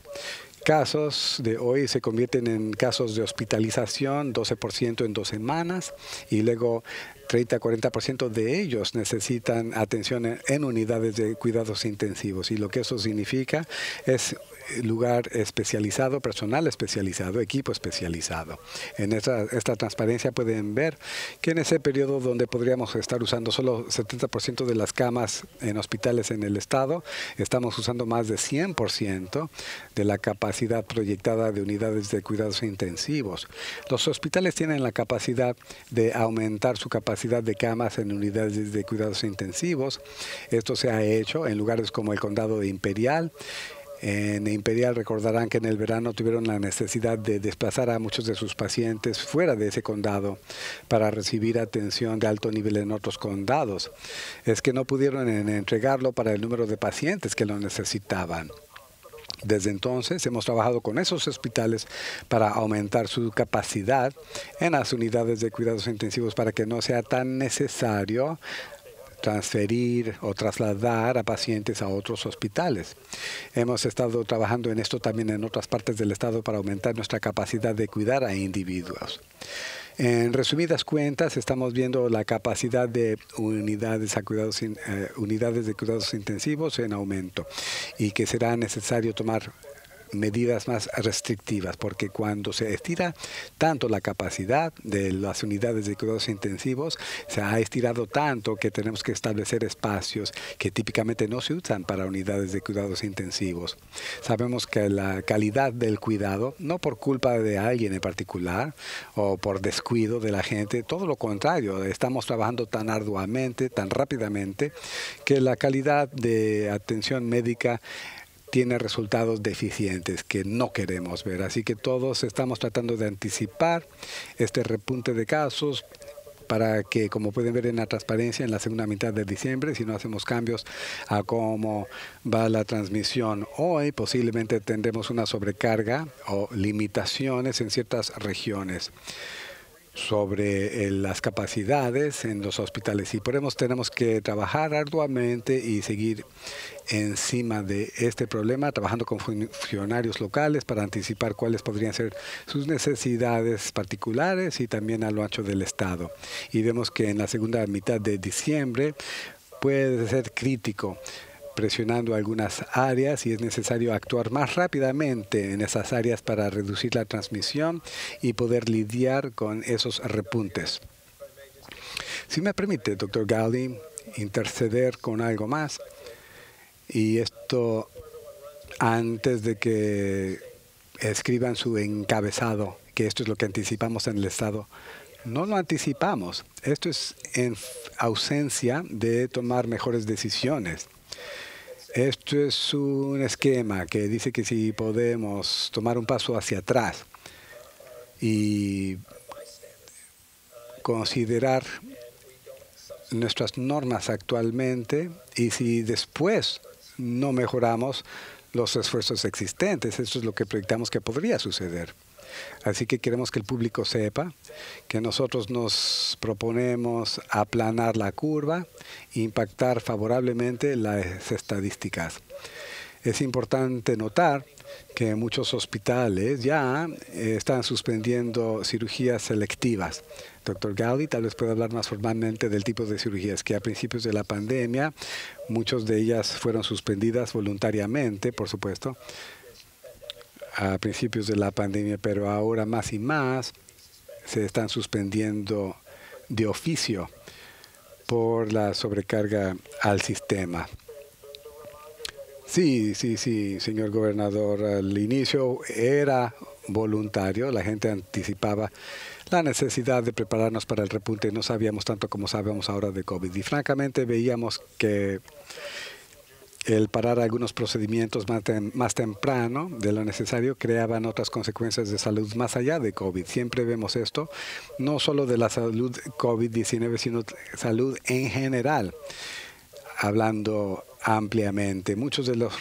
casos de hoy se convierten en casos de hospitalización, 12% en dos semanas, y luego 30-40% de ellos necesitan atención en unidades de cuidados intensivos. Y lo que eso significa es lugar especializado, personal especializado, equipo especializado. En esta, esta transparencia pueden ver que en ese periodo donde podríamos estar usando solo 70% de las camas en hospitales en el estado, estamos usando más de 100% de la capacidad proyectada de unidades de cuidados intensivos. Los hospitales tienen la capacidad de aumentar su capacidad de camas en unidades de cuidados intensivos. Esto se ha hecho en lugares como el condado de Imperial, en Imperial recordarán que en el verano tuvieron la necesidad de desplazar a muchos de sus pacientes fuera de ese condado para recibir atención de alto nivel en otros condados. Es que no pudieron entregarlo para el número de pacientes que lo necesitaban. Desde entonces hemos trabajado con esos hospitales para aumentar su capacidad en las unidades de cuidados intensivos para que no sea tan necesario transferir o trasladar a pacientes a otros hospitales. Hemos estado trabajando en esto también en otras partes del estado para aumentar nuestra capacidad de cuidar a individuos. En resumidas cuentas, estamos viendo la capacidad de unidades, eh, de cuidados intensivos en aumento y que será necesario tomar medidas más restrictivas, porque cuando se estira tanto la capacidad de las unidades de cuidados intensivos, se ha estirado tanto que tenemos que establecer espacios que típicamente no se usan para unidades de cuidados intensivos. Sabemos que la calidad del cuidado, no por culpa de alguien en particular o por descuido de la gente, todo lo contrario, estamos trabajando tan arduamente, tan rápidamente, que la calidad de atención médica tiene resultados deficientes que no queremos ver. Así que todos estamos tratando de anticipar este repunte de casos para que, como pueden ver en la transparencia, en la segunda mitad de diciembre, si no hacemos cambios a cómo va la transmisión hoy, posiblemente tendremos una sobrecarga o limitaciones en ciertas regiones sobre eh, las capacidades en los hospitales y por eso tenemos que trabajar arduamente y seguir encima de este problema, trabajando con funcionarios locales para anticipar cuáles podrían ser sus necesidades particulares y también a lo ancho del Estado. Y vemos que en la segunda mitad de diciembre puede ser crítico presionando algunas áreas y es necesario actuar más rápidamente en esas áreas para reducir la transmisión y poder lidiar con esos repuntes. Si me permite, doctor Galli, interceder con algo más. Y esto antes de que escriban su encabezado, que esto es lo que anticipamos en el Estado. No lo anticipamos. Esto es en ausencia de tomar mejores decisiones. Esto es un esquema que dice que si podemos tomar un paso hacia atrás y considerar nuestras normas actualmente y si después no mejoramos los esfuerzos existentes, eso es lo que proyectamos que podría suceder. Así que queremos que el público sepa que nosotros nos proponemos aplanar la curva, impactar favorablemente las estadísticas. Es importante notar que muchos hospitales ya eh, están suspendiendo cirugías selectivas. Doctor Gaudi tal vez pueda hablar más formalmente del tipo de cirugías que a principios de la pandemia, muchas de ellas fueron suspendidas voluntariamente, por supuesto, a principios de la pandemia, pero ahora más y más se están suspendiendo de oficio por la sobrecarga al sistema. Sí, sí, sí, señor gobernador. Al inicio era voluntario, la gente anticipaba la necesidad de prepararnos para el repunte. No sabíamos tanto como sabemos ahora de COVID. Y francamente veíamos que el parar algunos procedimientos más, temprano de lo necesario creaban otras consecuencias de salud más allá de COVID. Siempre vemos esto, no solo de la salud COVID-19, sino salud en general, hablando ampliamente. Muchos de los,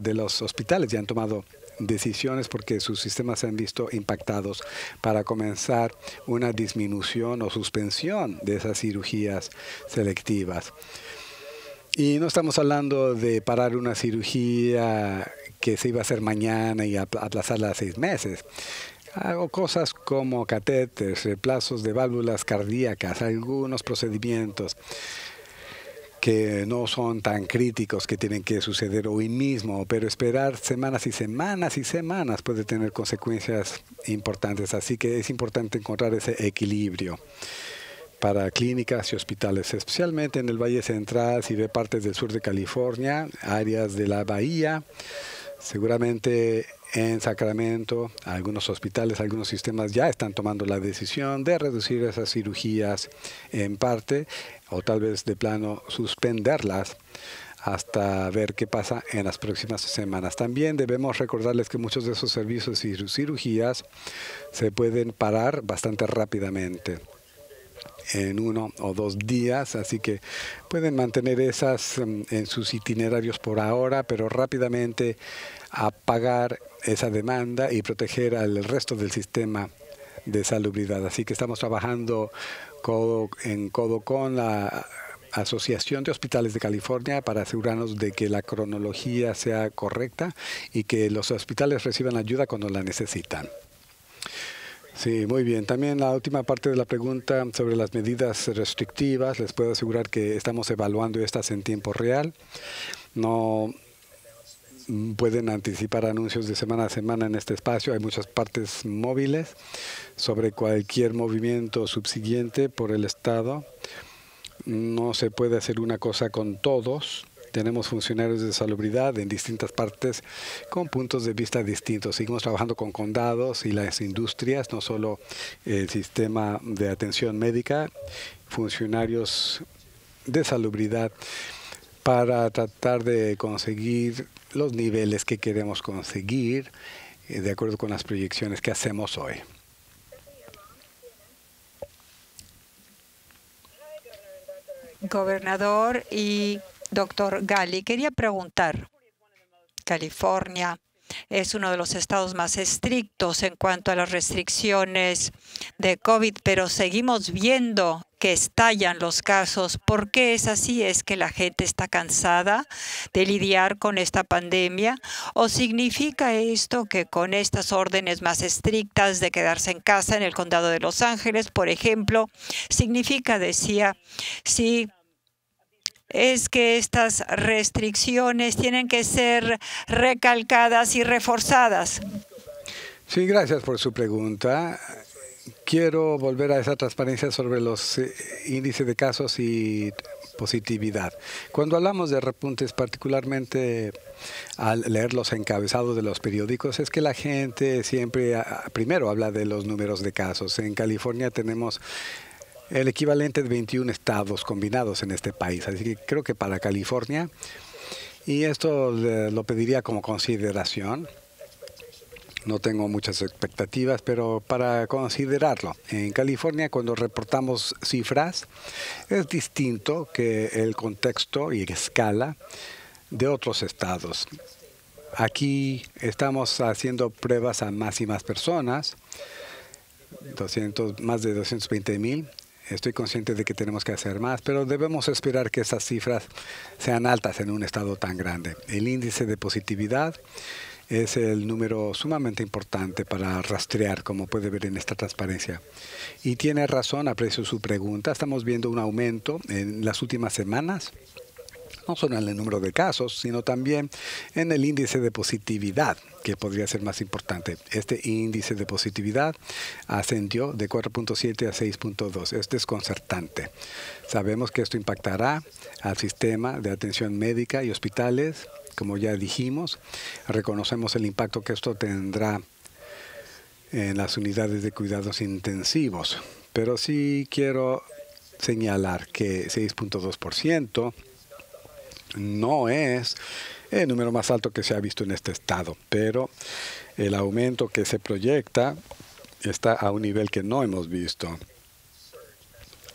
de los hospitales ya han tomado decisiones porque sus sistemas se han visto impactados para comenzar una disminución o suspensión de esas cirugías selectivas. Y no estamos hablando de parar una cirugía que se iba a hacer mañana y aplazarla a seis meses. Hago cosas como catéteres, reemplazos de válvulas cardíacas, algunos procedimientos que no son tan críticos que tienen que suceder hoy mismo, pero esperar semanas y semanas y semanas puede tener consecuencias importantes. Así que es importante encontrar ese equilibrio para clínicas y hospitales, especialmente en el Valle Central, si ve partes del sur de California, áreas de la Bahía, seguramente en Sacramento, algunos hospitales, algunos sistemas ya están tomando la decisión de reducir esas cirugías en parte o tal vez de plano suspenderlas hasta ver qué pasa en las próximas semanas. También debemos recordarles que muchos de esos servicios y cirugías se pueden parar bastante rápidamente en uno o dos días, así que pueden mantener esas mm, en sus itinerarios por ahora, pero rápidamente apagar esa demanda y proteger al resto del sistema de salubridad. Así que estamos trabajando en codo con la Asociación de Hospitales de California para asegurarnos de que la cronología sea correcta y que los hospitales reciban ayuda cuando la necesitan. Sí, muy bien. También la última parte de la pregunta sobre las medidas restrictivas. Les puedo asegurar que estamos evaluando estas en tiempo real. No pueden anticipar anuncios de semana a semana en este espacio. Hay muchas partes móviles sobre cualquier movimiento subsiguiente por el Estado. No se puede hacer una cosa con todos. Tenemos funcionarios de salubridad en distintas partes con puntos de vista distintos. Seguimos trabajando con condados y las industrias, no solo el sistema de atención médica, funcionarios de salubridad para tratar de conseguir los niveles que queremos conseguir eh, de acuerdo con las proyecciones que hacemos hoy. Gobernador y Doctor Gali, quería preguntar, California es uno de los estados más estrictos en cuanto a las restricciones de COVID, pero seguimos viendo que estallan los casos. ¿Por qué es así? ¿Es que la gente está cansada de lidiar con esta pandemia? ¿O significa esto que con estas órdenes más estrictas de quedarse en casa en el condado de Los Ángeles, por ejemplo, significa, decía, si es que estas restricciones tienen que ser recalcadas y reforzadas. Sí, gracias por su pregunta. Quiero volver a esa transparencia sobre los eh, índices de casos y positividad. Cuando hablamos de repuntes, particularmente al leer los encabezados de los periódicos, es que la gente siempre primero habla de los números de casos. En California tenemos el equivalente de 21 estados combinados en este país. Así que creo que para California, y esto lo pediría como consideración, no tengo muchas expectativas, pero para considerarlo. En California, cuando reportamos cifras, es distinto que el contexto y escala de otros estados. Aquí estamos haciendo pruebas a más y más personas, 200, más de 220 mil. Estoy consciente de que tenemos que hacer más, pero debemos esperar que esas cifras sean altas en un estado tan grande. El índice de positividad es el número sumamente importante para rastrear, como puede ver en esta transparencia. Y tiene razón, aprecio su pregunta. Estamos viendo un aumento en las últimas semanas no solo en el número de casos, sino también en el índice de positividad, que podría ser más importante. Este índice de positividad ascendió de 4.7 a 6.2. Es desconcertante. Sabemos que esto impactará al sistema de atención médica y hospitales, como ya dijimos, reconocemos el impacto que esto tendrá en las unidades de cuidados intensivos. Pero sí quiero señalar que 6.2% no es el número más alto que se ha visto en este estado, pero el aumento que se proyecta está a un nivel que no hemos visto.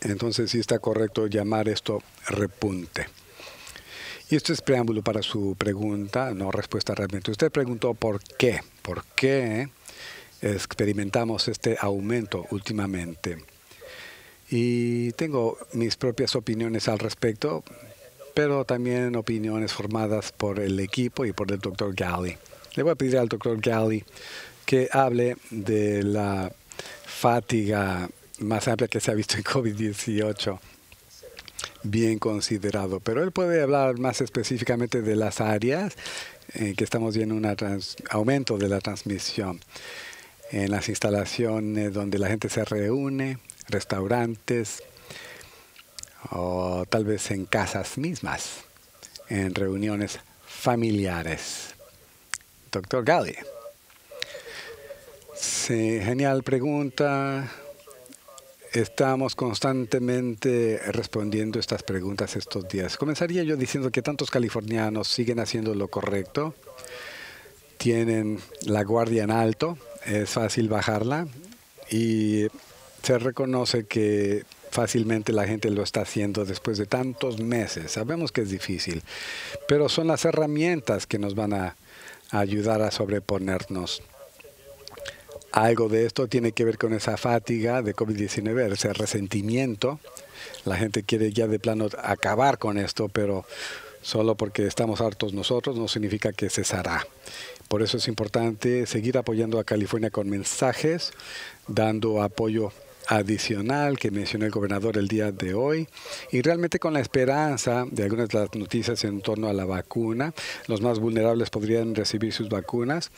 Entonces sí está correcto llamar esto repunte. Y esto es preámbulo para su pregunta, no respuesta realmente. Usted preguntó por qué, por qué experimentamos este aumento últimamente. Y tengo mis propias opiniones al respecto, pero también opiniones formadas por el equipo y por el doctor Galley. Le voy a pedir al doctor Galley que hable de la fatiga más amplia que se ha visto en COVID-18 bien considerado. Pero él puede hablar más específicamente de las áreas en que estamos viendo un aumento de la transmisión. En las instalaciones donde la gente se reúne, restaurantes, o tal vez en casas mismas, en reuniones familiares. Doctor Gali. Sí, genial pregunta. Estamos constantemente respondiendo estas preguntas estos días. Comenzaría yo diciendo que tantos californianos siguen haciendo lo correcto, tienen la guardia en alto, es fácil bajarla y se reconoce que fácilmente la gente lo está haciendo después de tantos meses. Sabemos que es difícil, pero son las herramientas que nos van a ayudar a sobreponernos algo de esto tiene que ver con esa fatiga de COVID-19, ese resentimiento. La gente quiere ya de plano acabar con esto, pero solo porque estamos hartos nosotros no significa que cesará. Por eso es importante seguir apoyando a California con mensajes, dando apoyo adicional que mencionó el gobernador el día de hoy y realmente con la esperanza de algunas de las noticias en torno a la vacuna. Los más vulnerables podrían recibir sus vacunas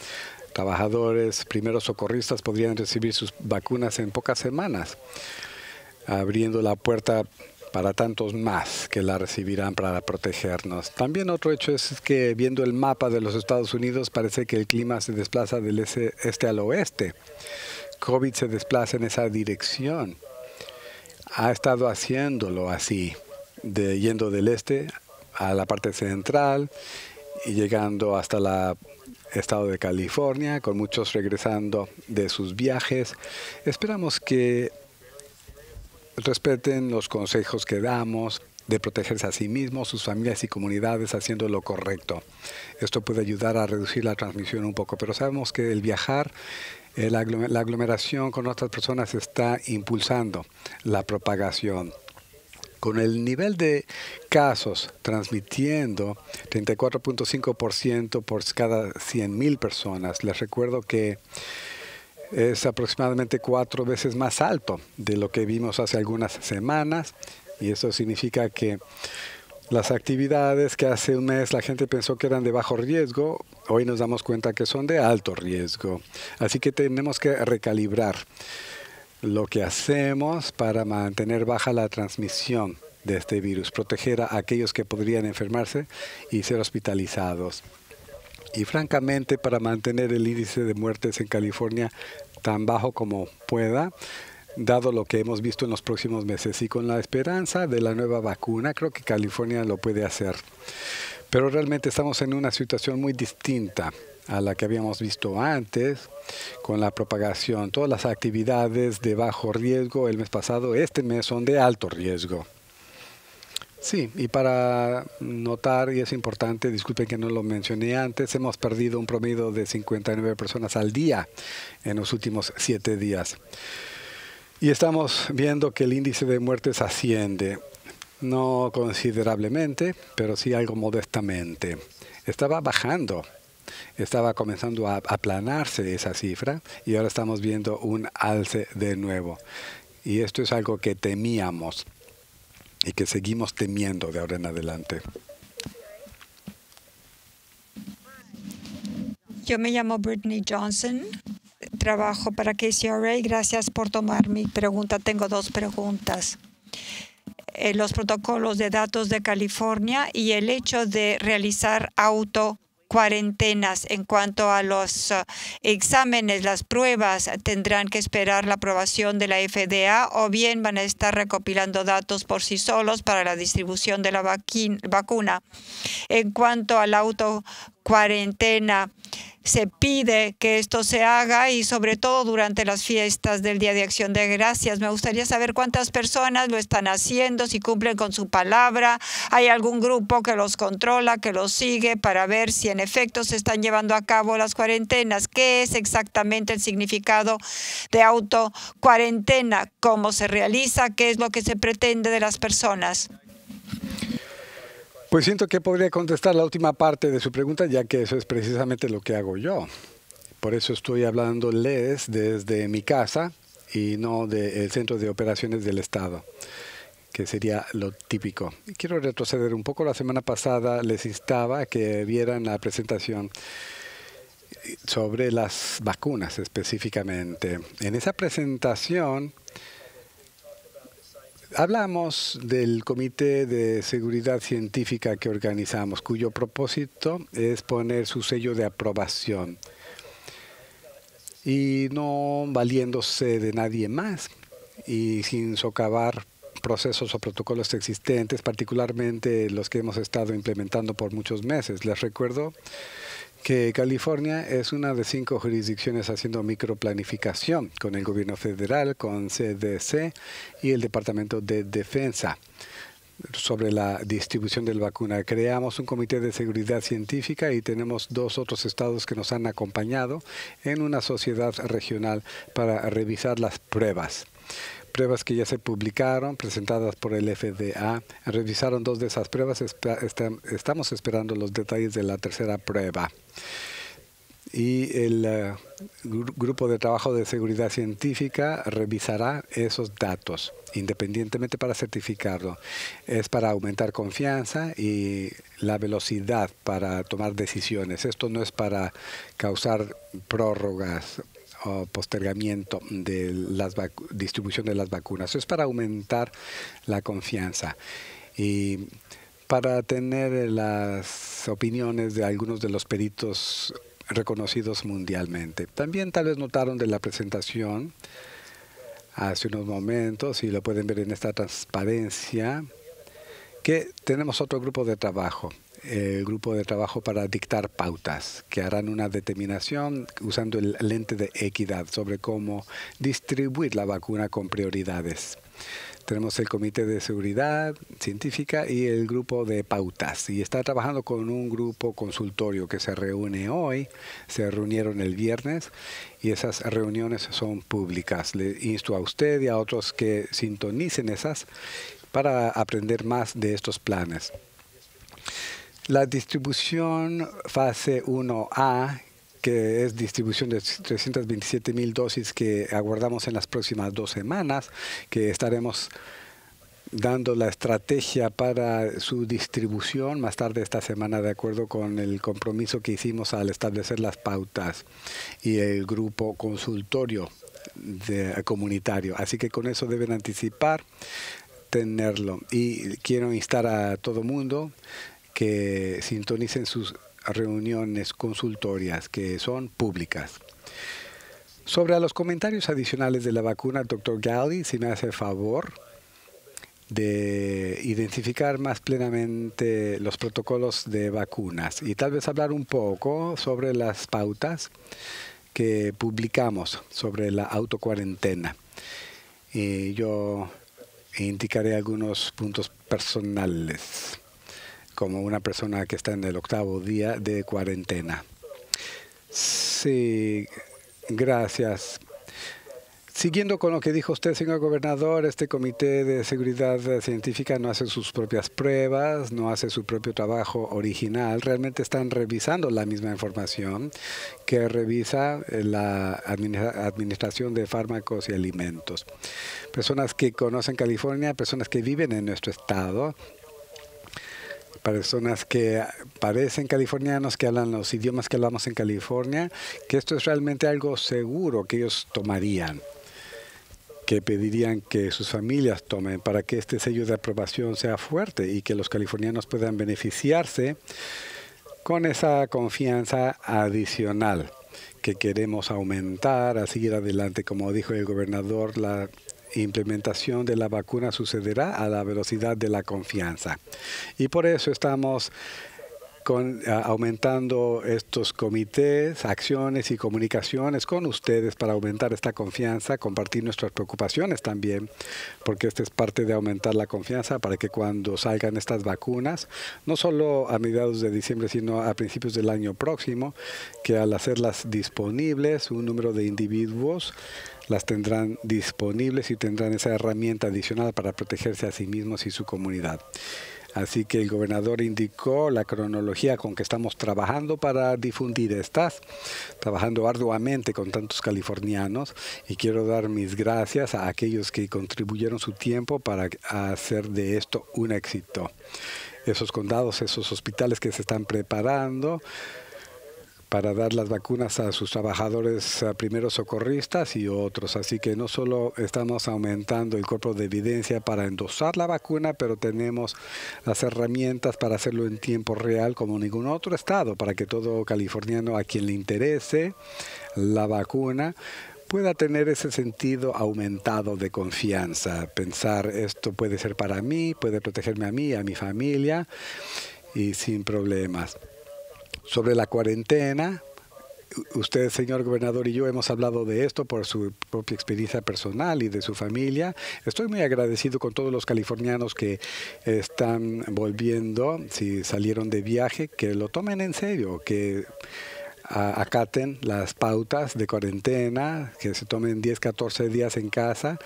trabajadores, primeros socorristas podrían recibir sus vacunas en pocas semanas, abriendo la puerta para tantos más que la recibirán para protegernos. También otro hecho es que viendo el mapa de los Estados Unidos parece que el clima se desplaza del este al oeste. COVID se desplaza en esa dirección. Ha estado haciéndolo así, de, yendo del este a la parte central y llegando hasta la estado de California, con muchos regresando de sus viajes. Esperamos que respeten los consejos que damos de protegerse a sí mismos, sus familias y comunidades haciendo lo correcto. Esto puede ayudar a reducir la transmisión un poco, pero sabemos que el viajar, eh, la aglomeración con otras personas está impulsando la propagación con el nivel de casos transmitiendo 34.5% por cada 100.000 personas. Les recuerdo que es aproximadamente cuatro veces más alto de lo que vimos hace algunas semanas y eso significa que las actividades que hace un mes la gente pensó que eran de bajo riesgo, hoy nos damos cuenta que son de alto riesgo. Así que tenemos que recalibrar lo que hacemos para mantener baja la transmisión de este virus, proteger a aquellos que podrían enfermarse y ser hospitalizados. Y francamente, para mantener el índice de muertes en California tan bajo como pueda, dado lo que hemos visto en los próximos meses y con la esperanza de la nueva vacuna, creo que California lo puede hacer. Pero realmente estamos en una situación muy distinta a la que habíamos visto antes con la propagación. Todas las actividades de bajo riesgo el mes pasado, este mes son de alto riesgo. Sí, y para notar, y es importante, disculpen que no lo mencioné antes, hemos perdido un promedio de 59 personas al día en los últimos siete días. Y estamos viendo que el índice de muertes asciende, no considerablemente, pero sí algo modestamente. Estaba bajando, estaba comenzando a aplanarse esa cifra y ahora estamos viendo un alce de nuevo. Y esto es algo que temíamos y que seguimos temiendo de ahora en adelante. Yo me llamo Brittany Johnson, trabajo para KCRA. Gracias por tomar mi pregunta. Tengo dos preguntas. Eh, los protocolos de datos de California y el hecho de realizar auto cuarentenas en cuanto a los uh, exámenes, las pruebas, tendrán que esperar la aprobación de la FDA o bien van a estar recopilando datos por sí solos para la distribución de la vacuna. En cuanto al auto cuarentena, se pide que esto se haga y sobre todo durante las fiestas del Día de Acción de Gracias. Me gustaría saber cuántas personas lo están haciendo, si cumplen con su palabra. ¿Hay algún grupo que los controla, que los sigue para ver si en efecto se están llevando a cabo las cuarentenas? ¿Qué es exactamente el significado de auto cuarentena? ¿Cómo se realiza? ¿Qué es lo que se pretende de las personas? Pues siento que podría contestar la última parte de su pregunta, ya que eso es precisamente lo que hago yo. Por eso estoy hablándoles desde mi casa y no del centro de operaciones del Estado, que sería lo típico. Quiero retroceder un poco. La semana pasada les instaba que vieran la presentación sobre las vacunas específicamente. En esa presentación Hablamos del Comité de Seguridad Científica que organizamos, cuyo propósito es poner su sello de aprobación y no valiéndose de nadie más y sin socavar procesos o protocolos existentes, particularmente los que hemos estado implementando por muchos meses. Les recuerdo que California es una de cinco jurisdicciones haciendo microplanificación con el gobierno federal, con CDC y el Departamento de Defensa sobre la distribución de vacuna. Creamos un comité de seguridad científica y tenemos dos otros estados que nos han acompañado en una sociedad regional para revisar las pruebas pruebas que ya se publicaron, presentadas por el FDA. Revisaron dos de esas pruebas. estamos esperando los detalles de la tercera prueba. Y el eh, grupo de trabajo de seguridad científica revisará esos datos independientemente para certificarlo. Es para aumentar confianza y la velocidad para tomar decisiones. Esto no es para causar prórrogas o postergamiento de la distribución de las vacunas. es para aumentar la confianza y para tener las opiniones de algunos de los peritos reconocidos mundialmente. También tal vez notaron de la presentación hace unos momentos, y lo pueden ver en esta transparencia, que tenemos otro grupo de trabajo el grupo de trabajo para dictar pautas que harán una determinación usando el lente de equidad sobre cómo distribuir la vacuna con prioridades. Tenemos el Comité de Seguridad Científica y el grupo de pautas. Y está trabajando con un grupo consultorio que se reúne hoy, se reunieron el viernes y esas reuniones son públicas. Le insto a usted y a otros que sintonicen esas para aprender más de estos planes. La distribución fase 1A, que es distribución de 327 mil dosis que aguardamos en las próximas dos semanas, que estaremos dando la estrategia para su distribución más tarde esta semana de acuerdo con el compromiso que hicimos al establecer las pautas y el grupo consultorio de, comunitario. Así que con eso deben anticipar tenerlo. Y quiero instar a todo mundo que sintonicen sus reuniones consultorias, que son públicas. Sobre los comentarios adicionales de la vacuna, doctor Galli, si me hace favor de identificar más plenamente los protocolos de vacunas y tal vez hablar un poco sobre las pautas que publicamos sobre la autocuarentena. Y yo indicaré algunos puntos personales como una persona que está en el octavo día de cuarentena. Sí, gracias. Siguiendo con lo que dijo usted, señor gobernador, este Comité de Seguridad Científica no hace sus propias pruebas, no hace su propio trabajo original, realmente están revisando la misma información que revisa la Administración de Fármacos y Alimentos. Personas que conocen California, personas que viven en nuestro estado, personas que parecen californianos, que hablan los idiomas que hablamos en California, que esto es realmente algo seguro que ellos tomarían que pedirían que sus familias tomen para que este sello de aprobación sea fuerte y que los californianos puedan beneficiarse con esa confianza adicional que queremos aumentar, a seguir adelante. Como dijo el gobernador, la implementación de la vacuna sucederá a la velocidad de la confianza. Y por eso estamos aumentando estos comités, acciones y comunicaciones con ustedes para aumentar esta confianza, compartir nuestras preocupaciones también, porque esta es parte de aumentar la confianza para que cuando salgan estas vacunas, no solo a mediados de diciembre, sino a principios del año próximo, que al hacerlas disponibles, un número de individuos las tendrán disponibles y tendrán esa herramienta adicional para protegerse a sí mismos y su comunidad. Así que el gobernador indicó la cronología con que estamos trabajando para difundir estas, trabajando arduamente con tantos californianos y quiero dar mis gracias a aquellos que contribuyeron su tiempo para hacer de esto un éxito. Esos condados, esos hospitales que se están preparando, para dar las vacunas a sus trabajadores primeros socorristas y otros. Así que no solo estamos aumentando el cuerpo de evidencia para endosar la vacuna, pero tenemos las herramientas para hacerlo en tiempo real como ningún otro estado, para que todo californiano a quien le interese la vacuna pueda tener ese sentido aumentado de confianza, pensar esto puede ser para mí, puede protegerme a mí, a mi familia y sin problemas sobre la cuarentena. Usted, señor gobernador, y yo hemos hablado de esto por su propia experiencia personal y de su familia. Estoy muy agradecido con todos los californianos que están volviendo, si salieron de viaje, que lo tomen en serio, que acaten las pautas de cuarentena, que se tomen 10, 14 días en casa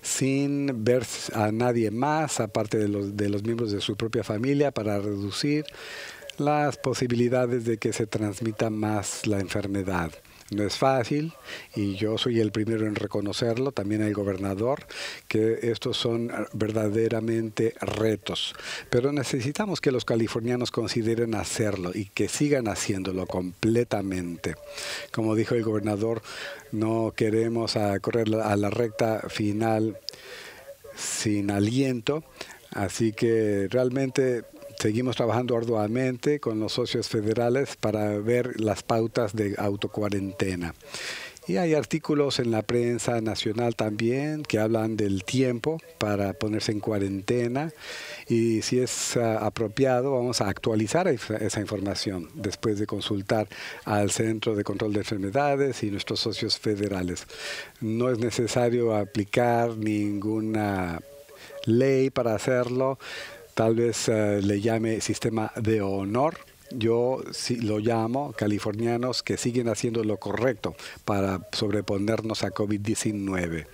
sin ver a nadie más, aparte de los, de los miembros de su propia familia, para reducir las posibilidades de que se transmita más la enfermedad. No es fácil y yo soy el primero en reconocerlo, también el gobernador, que estos son verdaderamente retos. Pero necesitamos que los californianos consideren hacerlo y que sigan haciéndolo completamente. Como dijo el gobernador, no queremos correr a la recta final sin aliento, así que realmente Seguimos trabajando arduamente con los socios federales para ver las pautas de autocuarentena. Y hay artículos en la prensa nacional también que hablan del tiempo para ponerse en cuarentena y si es ah, apropiado vamos a actualizar esa, información después de consultar al Centro de Control de Enfermedades y nuestros socios federales. No es necesario aplicar ninguna ley para hacerlo tal vez eh, le llame sistema de honor. Yo sí lo llamo californianos que siguen haciendo lo correcto para sobreponernos a COVID-19.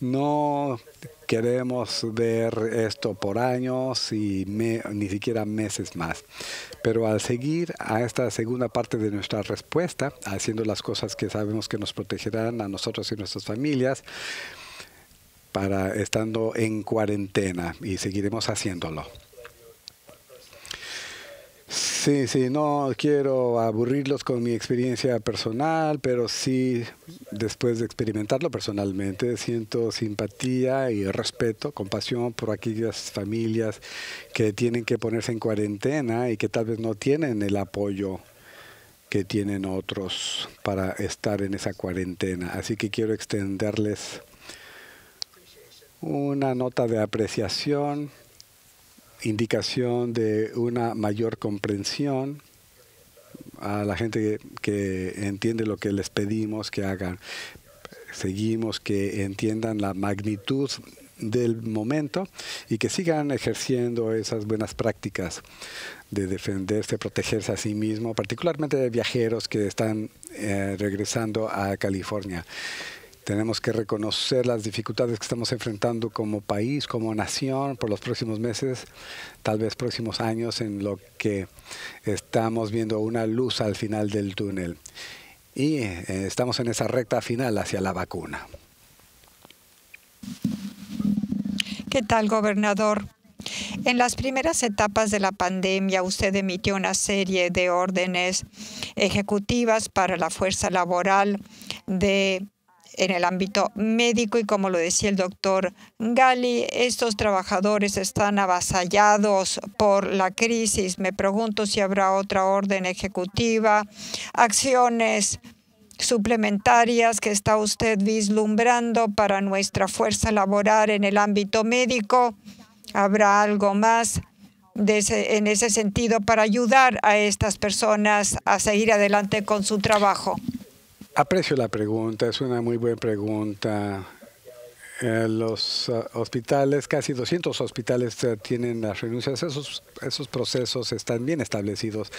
No queremos ver esto por años y ni siquiera meses más. Pero al seguir a esta segunda parte de nuestra respuesta, haciendo las cosas que sabemos que nos protegerán a nosotros y nuestras familias, para estando en cuarentena y seguiremos haciéndolo. Sí, sí, no quiero aburrirlos con mi experiencia personal, pero sí, después de experimentarlo personalmente, siento simpatía y respeto, compasión por aquellas familias que tienen que ponerse en cuarentena y que tal vez no tienen el apoyo que tienen otros para estar en esa cuarentena. Así que quiero extenderles una nota de apreciación indicación de una mayor comprensión a la gente que, entiende lo que les pedimos que hagan. Seguimos que entiendan la magnitud del momento y que sigan ejerciendo esas buenas prácticas de defenderse, protegerse a sí mismo, particularmente de viajeros que están eh, regresando a California. Tenemos que reconocer las dificultades que estamos enfrentando como país, como nación, por los próximos meses, tal vez próximos años, en lo que estamos viendo una luz al final del túnel. Y eh, estamos en esa recta final hacia la vacuna. ¿Qué tal, gobernador? En las primeras etapas de la pandemia, usted emitió una serie de órdenes ejecutivas para la fuerza laboral de en el ámbito médico y como lo decía el doctor Gali, estos trabajadores están avasallados por la crisis. Me pregunto si habrá otra orden ejecutiva, acciones suplementarias que está usted vislumbrando para nuestra fuerza laboral en el ámbito médico. ¿Habrá algo más en ese sentido para ayudar a estas personas a seguir adelante con su trabajo? Aprecio la pregunta, es una muy buena pregunta. Eh, los uh, hospitales, casi 200 hospitales uh, tienen las renuncias. Esos, esos procesos están bien establecidos,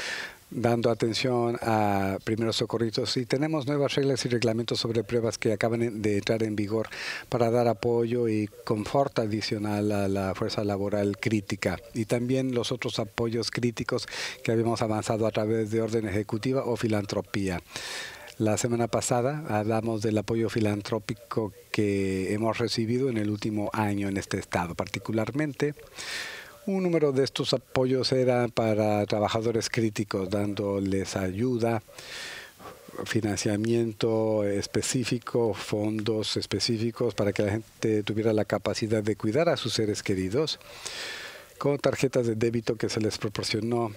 dando atención a primeros socorritos. Y tenemos nuevas reglas y reglamentos sobre pruebas que acaban de entrar en vigor para dar apoyo y confort adicional a la fuerza laboral crítica. Y también los otros apoyos críticos que habíamos avanzado a través de orden ejecutiva o filantropía. La semana pasada hablamos del apoyo filantrópico que hemos recibido en el último año en este estado, particularmente. Un número de estos apoyos era para trabajadores críticos, dándoles ayuda, financiamiento específico, fondos específicos para que la gente tuviera la capacidad de cuidar a sus seres queridos, con tarjetas de débito que se les proporcionó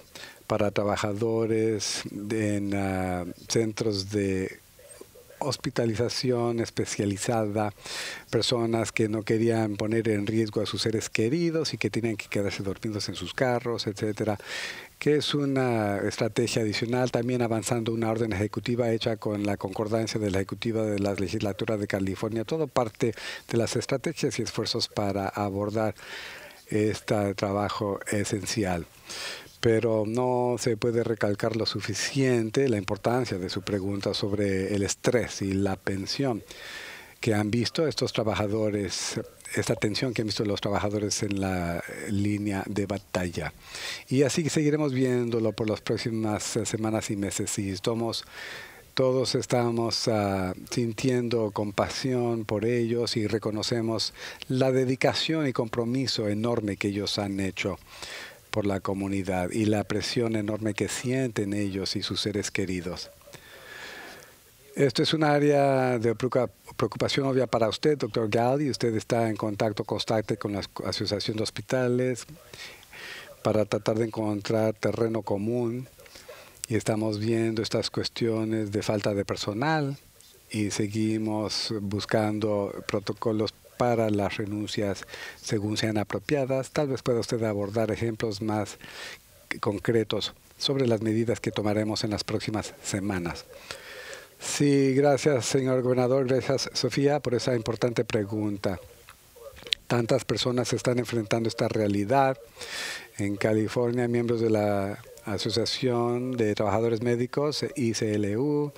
para trabajadores en ah, centros de hospitalización especializada, personas que no querían poner en riesgo a sus seres queridos y que tenían que quedarse dormidos en sus carros, etcétera, que es una estrategia adicional, también avanzando una orden ejecutiva hecha con la concordancia de la ejecutiva de la legislatura de California, todo parte de las estrategias y esfuerzos para abordar este trabajo esencial pero no se puede recalcar lo suficiente la importancia de su pregunta sobre el estrés y la pensión que han visto estos trabajadores, esta tensión que han visto los trabajadores en la línea de batalla. Y así seguiremos viéndolo por las próximas semanas y meses. Y estamos, todos estamos ah, sintiendo compasión por ellos y reconocemos la dedicación y compromiso enorme que ellos han hecho por la comunidad y la presión enorme que sienten ellos y sus seres queridos. Esto es un área de preocupación obvia para usted, doctor Galdi. Usted está en contacto constante con la Asociación de Hospitales para tratar de encontrar terreno común y estamos viendo estas cuestiones de falta de personal y seguimos buscando protocolos para las renuncias según sean apropiadas. Tal vez pueda usted abordar ejemplos más concretos sobre las medidas que tomaremos en las próximas semanas. Sí, gracias, señor gobernador. Gracias, Sofía, por esa importante pregunta. Tantas personas están enfrentando esta realidad. En California, miembros de la Asociación de Trabajadores Médicos, ICLU,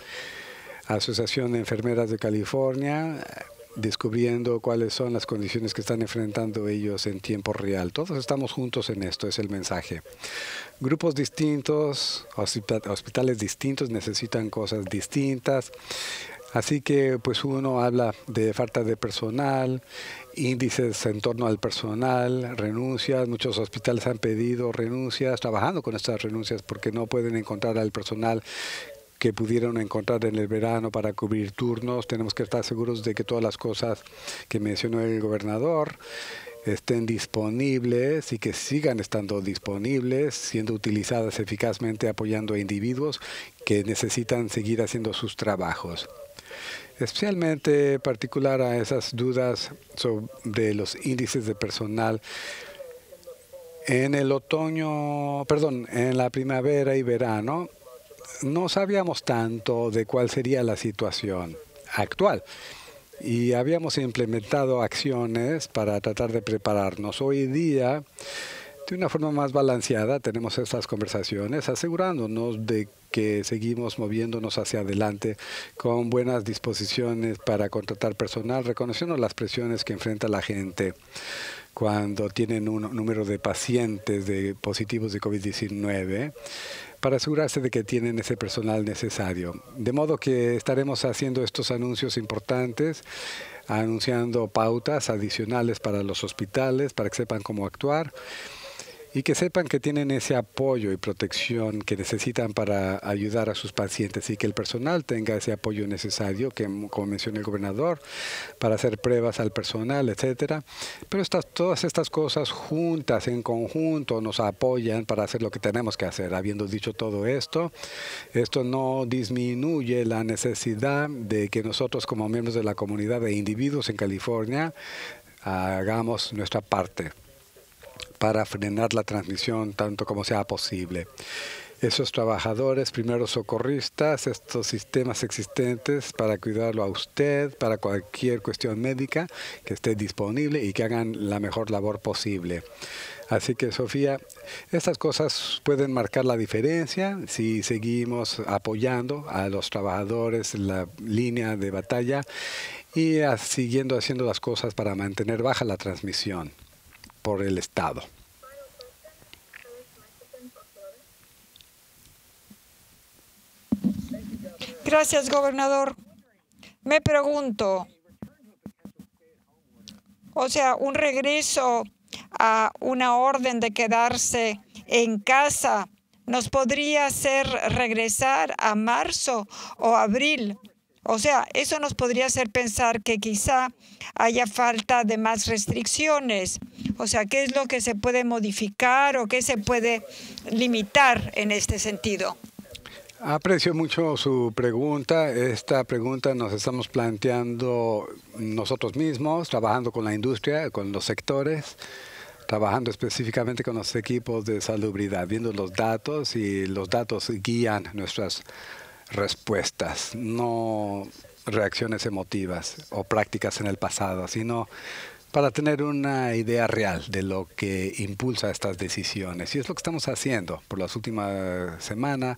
Asociación de Enfermeras de California, descubriendo cuáles son las condiciones que están enfrentando ellos en tiempo real. Todos estamos juntos en esto, es el mensaje. Grupos distintos, hospitales distintos necesitan cosas distintas. Así que pues uno habla de falta de personal, índices en torno al personal, renuncias, muchos hospitales han pedido renuncias, trabajando con estas renuncias porque no pueden encontrar al personal que pudieron encontrar en el verano para cubrir turnos. Tenemos que estar seguros de que todas las cosas que mencionó el gobernador estén disponibles y que sigan estando disponibles, siendo utilizadas eficazmente apoyando a individuos que necesitan seguir haciendo sus trabajos especialmente particular a esas dudas sobre los índices de personal. En el otoño, perdón, en la primavera y verano, no sabíamos tanto de cuál sería la situación actual y habíamos implementado acciones para tratar de prepararnos. Hoy día, de una forma más balanceada, tenemos estas conversaciones asegurándonos de que seguimos moviéndonos hacia adelante con buenas disposiciones para contratar personal, reconociendo las presiones que enfrenta la gente cuando tienen un número de pacientes de positivos de COVID-19 para asegurarse de que tienen ese personal necesario. De modo que estaremos haciendo estos anuncios importantes, anunciando pautas adicionales para los hospitales, para que sepan cómo actuar y que sepan que tienen ese apoyo y protección que necesitan para ayudar a sus pacientes y que el personal tenga ese apoyo necesario, que como mencionó el gobernador, para hacer pruebas al personal, etcétera. Pero estas, todas estas cosas juntas, en conjunto, nos apoyan para hacer lo que tenemos que hacer. Habiendo dicho todo esto, esto no disminuye la necesidad de que nosotros como miembros de la comunidad de individuos en California hagamos nuestra parte para frenar la transmisión tanto como sea posible. Esos trabajadores, primeros socorristas, estos sistemas existentes para cuidarlo a usted, para cualquier cuestión médica que esté disponible y que hagan la mejor labor posible. Así que, Sofía, estas cosas pueden marcar la diferencia si seguimos apoyando a los trabajadores en la línea de batalla y siguiendo haciendo las cosas para mantener baja la transmisión por el Estado. Gracias, gobernador. Me pregunto, o sea, un regreso a una orden de quedarse en casa nos podría hacer regresar a marzo o abril. O sea, eso nos podría hacer pensar que quizá haya falta de más restricciones. O sea, ¿qué es lo que se puede modificar o qué se puede limitar en este sentido? Aprecio mucho su pregunta. Esta pregunta nos estamos planteando nosotros mismos, trabajando con la industria, con los sectores, trabajando específicamente con los equipos de salubridad, viendo los datos y los datos guían nuestras respuestas, no reacciones emotivas o prácticas en el pasado, sino para tener una idea real de lo que impulsa estas decisiones. Y es lo que estamos haciendo por las últimas semanas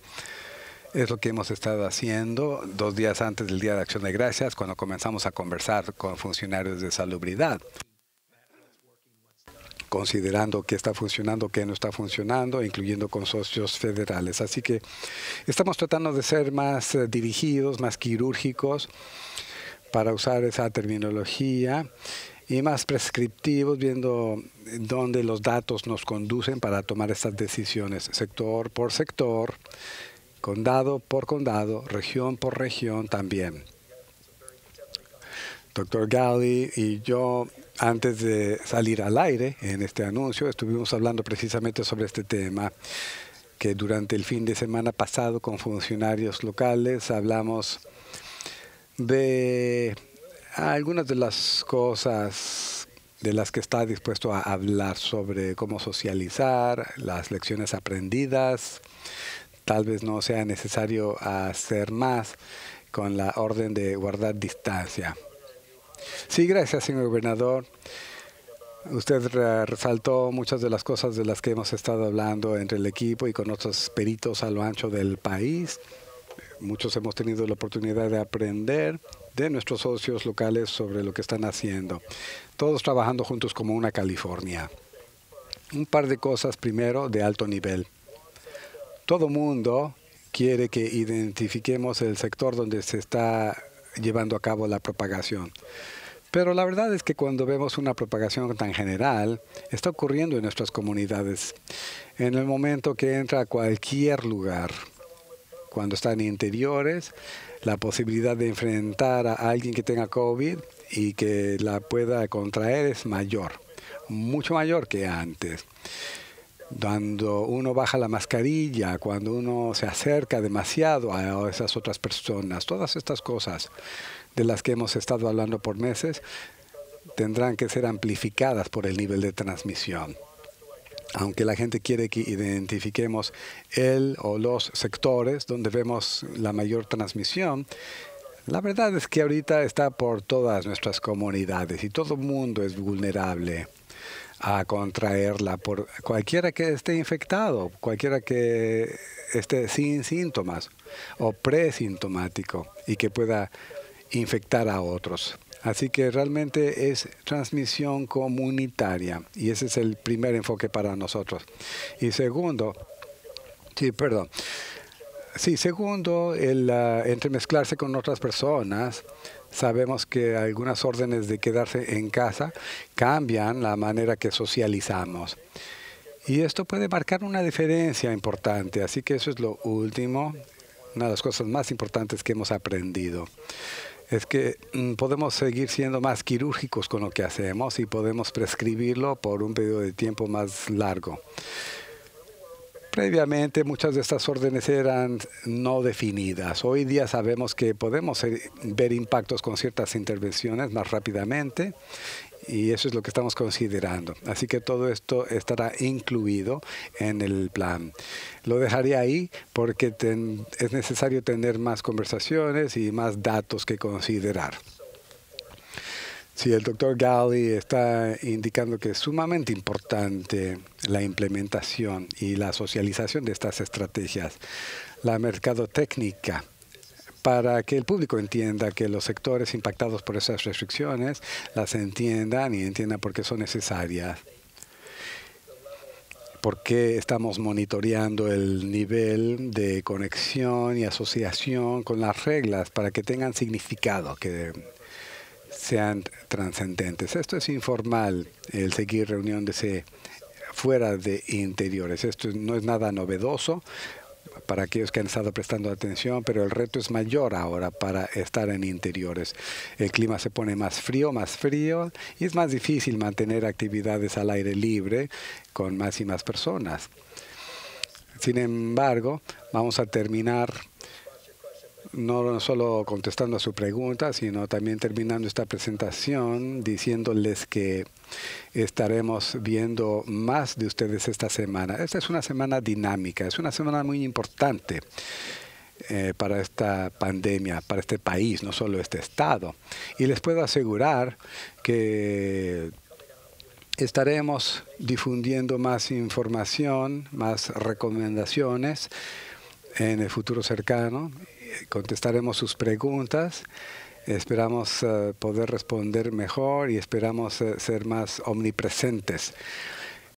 es lo que hemos estado haciendo dos días antes del Día de Acción de Gracias, cuando comenzamos a conversar con funcionarios de salubridad considerando qué está funcionando, qué no está funcionando, incluyendo con socios federales. Así que estamos tratando de ser más eh, dirigidos, más quirúrgicos para usar esa terminología y más prescriptivos, viendo dónde los datos nos conducen para tomar estas decisiones, sector por sector, condado por condado, región por región también. Doctor Gali y yo, antes de salir al aire en este anuncio, estuvimos hablando precisamente sobre este tema, que durante el fin de semana pasado con funcionarios locales hablamos de algunas de las cosas de las que está dispuesto a hablar sobre cómo socializar, las lecciones aprendidas, tal vez no sea necesario hacer más con la orden de guardar distancia. Sí, gracias, señor gobernador. Usted resaltó muchas de las cosas de las que hemos estado hablando entre el equipo y con otros peritos a lo ancho del país. Muchos hemos tenido la oportunidad de aprender de nuestros socios locales sobre lo que están haciendo. Todos trabajando juntos como una California. Un par de cosas primero de alto nivel. Todo mundo quiere que identifiquemos el sector donde se está llevando a cabo la propagación. Pero la verdad es que cuando vemos una propagación tan general, está ocurriendo en nuestras comunidades. En el momento que entra a cualquier lugar, cuando está en interiores, la posibilidad de enfrentar a alguien que tenga COVID y que la pueda contraer es mayor, mucho mayor que antes. Cuando uno baja la mascarilla, cuando uno se acerca demasiado a esas otras personas, todas estas cosas de las que hemos estado hablando por meses tendrán que ser amplificadas por el nivel de transmisión. Aunque la gente quiere que identifiquemos el o los sectores donde vemos la mayor transmisión, la verdad es que ahorita está por todas nuestras comunidades y todo el mundo es vulnerable a contraerla por cualquiera que esté infectado, cualquiera que esté sin síntomas o presintomático y que pueda infectar a otros. Así que realmente es transmisión comunitaria y ese es el primer enfoque para nosotros. Y segundo, sí, perdón. Sí, segundo, el uh, entremezclarse con otras personas Sabemos que algunas órdenes de quedarse en casa cambian la manera que socializamos. Y esto puede marcar una diferencia importante. Así que eso es lo último, una de las cosas más importantes que hemos aprendido. Es que mm, podemos seguir siendo más quirúrgicos con lo que hacemos y podemos prescribirlo por un periodo de tiempo más largo. Previamente muchas de estas órdenes eran no definidas. Hoy día sabemos que podemos ver impactos con ciertas intervenciones más rápidamente y eso es lo que estamos considerando. Así que todo esto estará incluido en el plan. Lo dejaré ahí porque es necesario tener más conversaciones y más datos que considerar. Sí, el doctor Gali está indicando que es sumamente importante la implementación y la socialización de estas estrategias. La mercadotécnica para que el público entienda que los sectores impactados por esas restricciones las entiendan y entiendan por qué son necesarias. Por qué estamos monitoreando el nivel de conexión y asociación con las reglas para que tengan significado, que sean trascendentes. Esto es informal, el seguir reunióndose fuera de interiores. Esto no es nada novedoso para aquellos que han estado prestando atención, pero el reto es mayor ahora para estar en interiores. El clima se pone más frío, más frío, y es más difícil mantener actividades al aire libre con más y más personas. Sin embargo, vamos a terminar no solo contestando a su pregunta, sino también terminando esta presentación diciéndoles que estaremos viendo más de ustedes esta semana. Esta es una semana dinámica, es una semana muy importante. Eh, para esta pandemia, para este país, no solo este estado. Y les puedo asegurar que estaremos difundiendo más información, más recomendaciones en el futuro cercano contestaremos sus preguntas. Esperamos eh, poder responder mejor y esperamos eh, ser más omnipresentes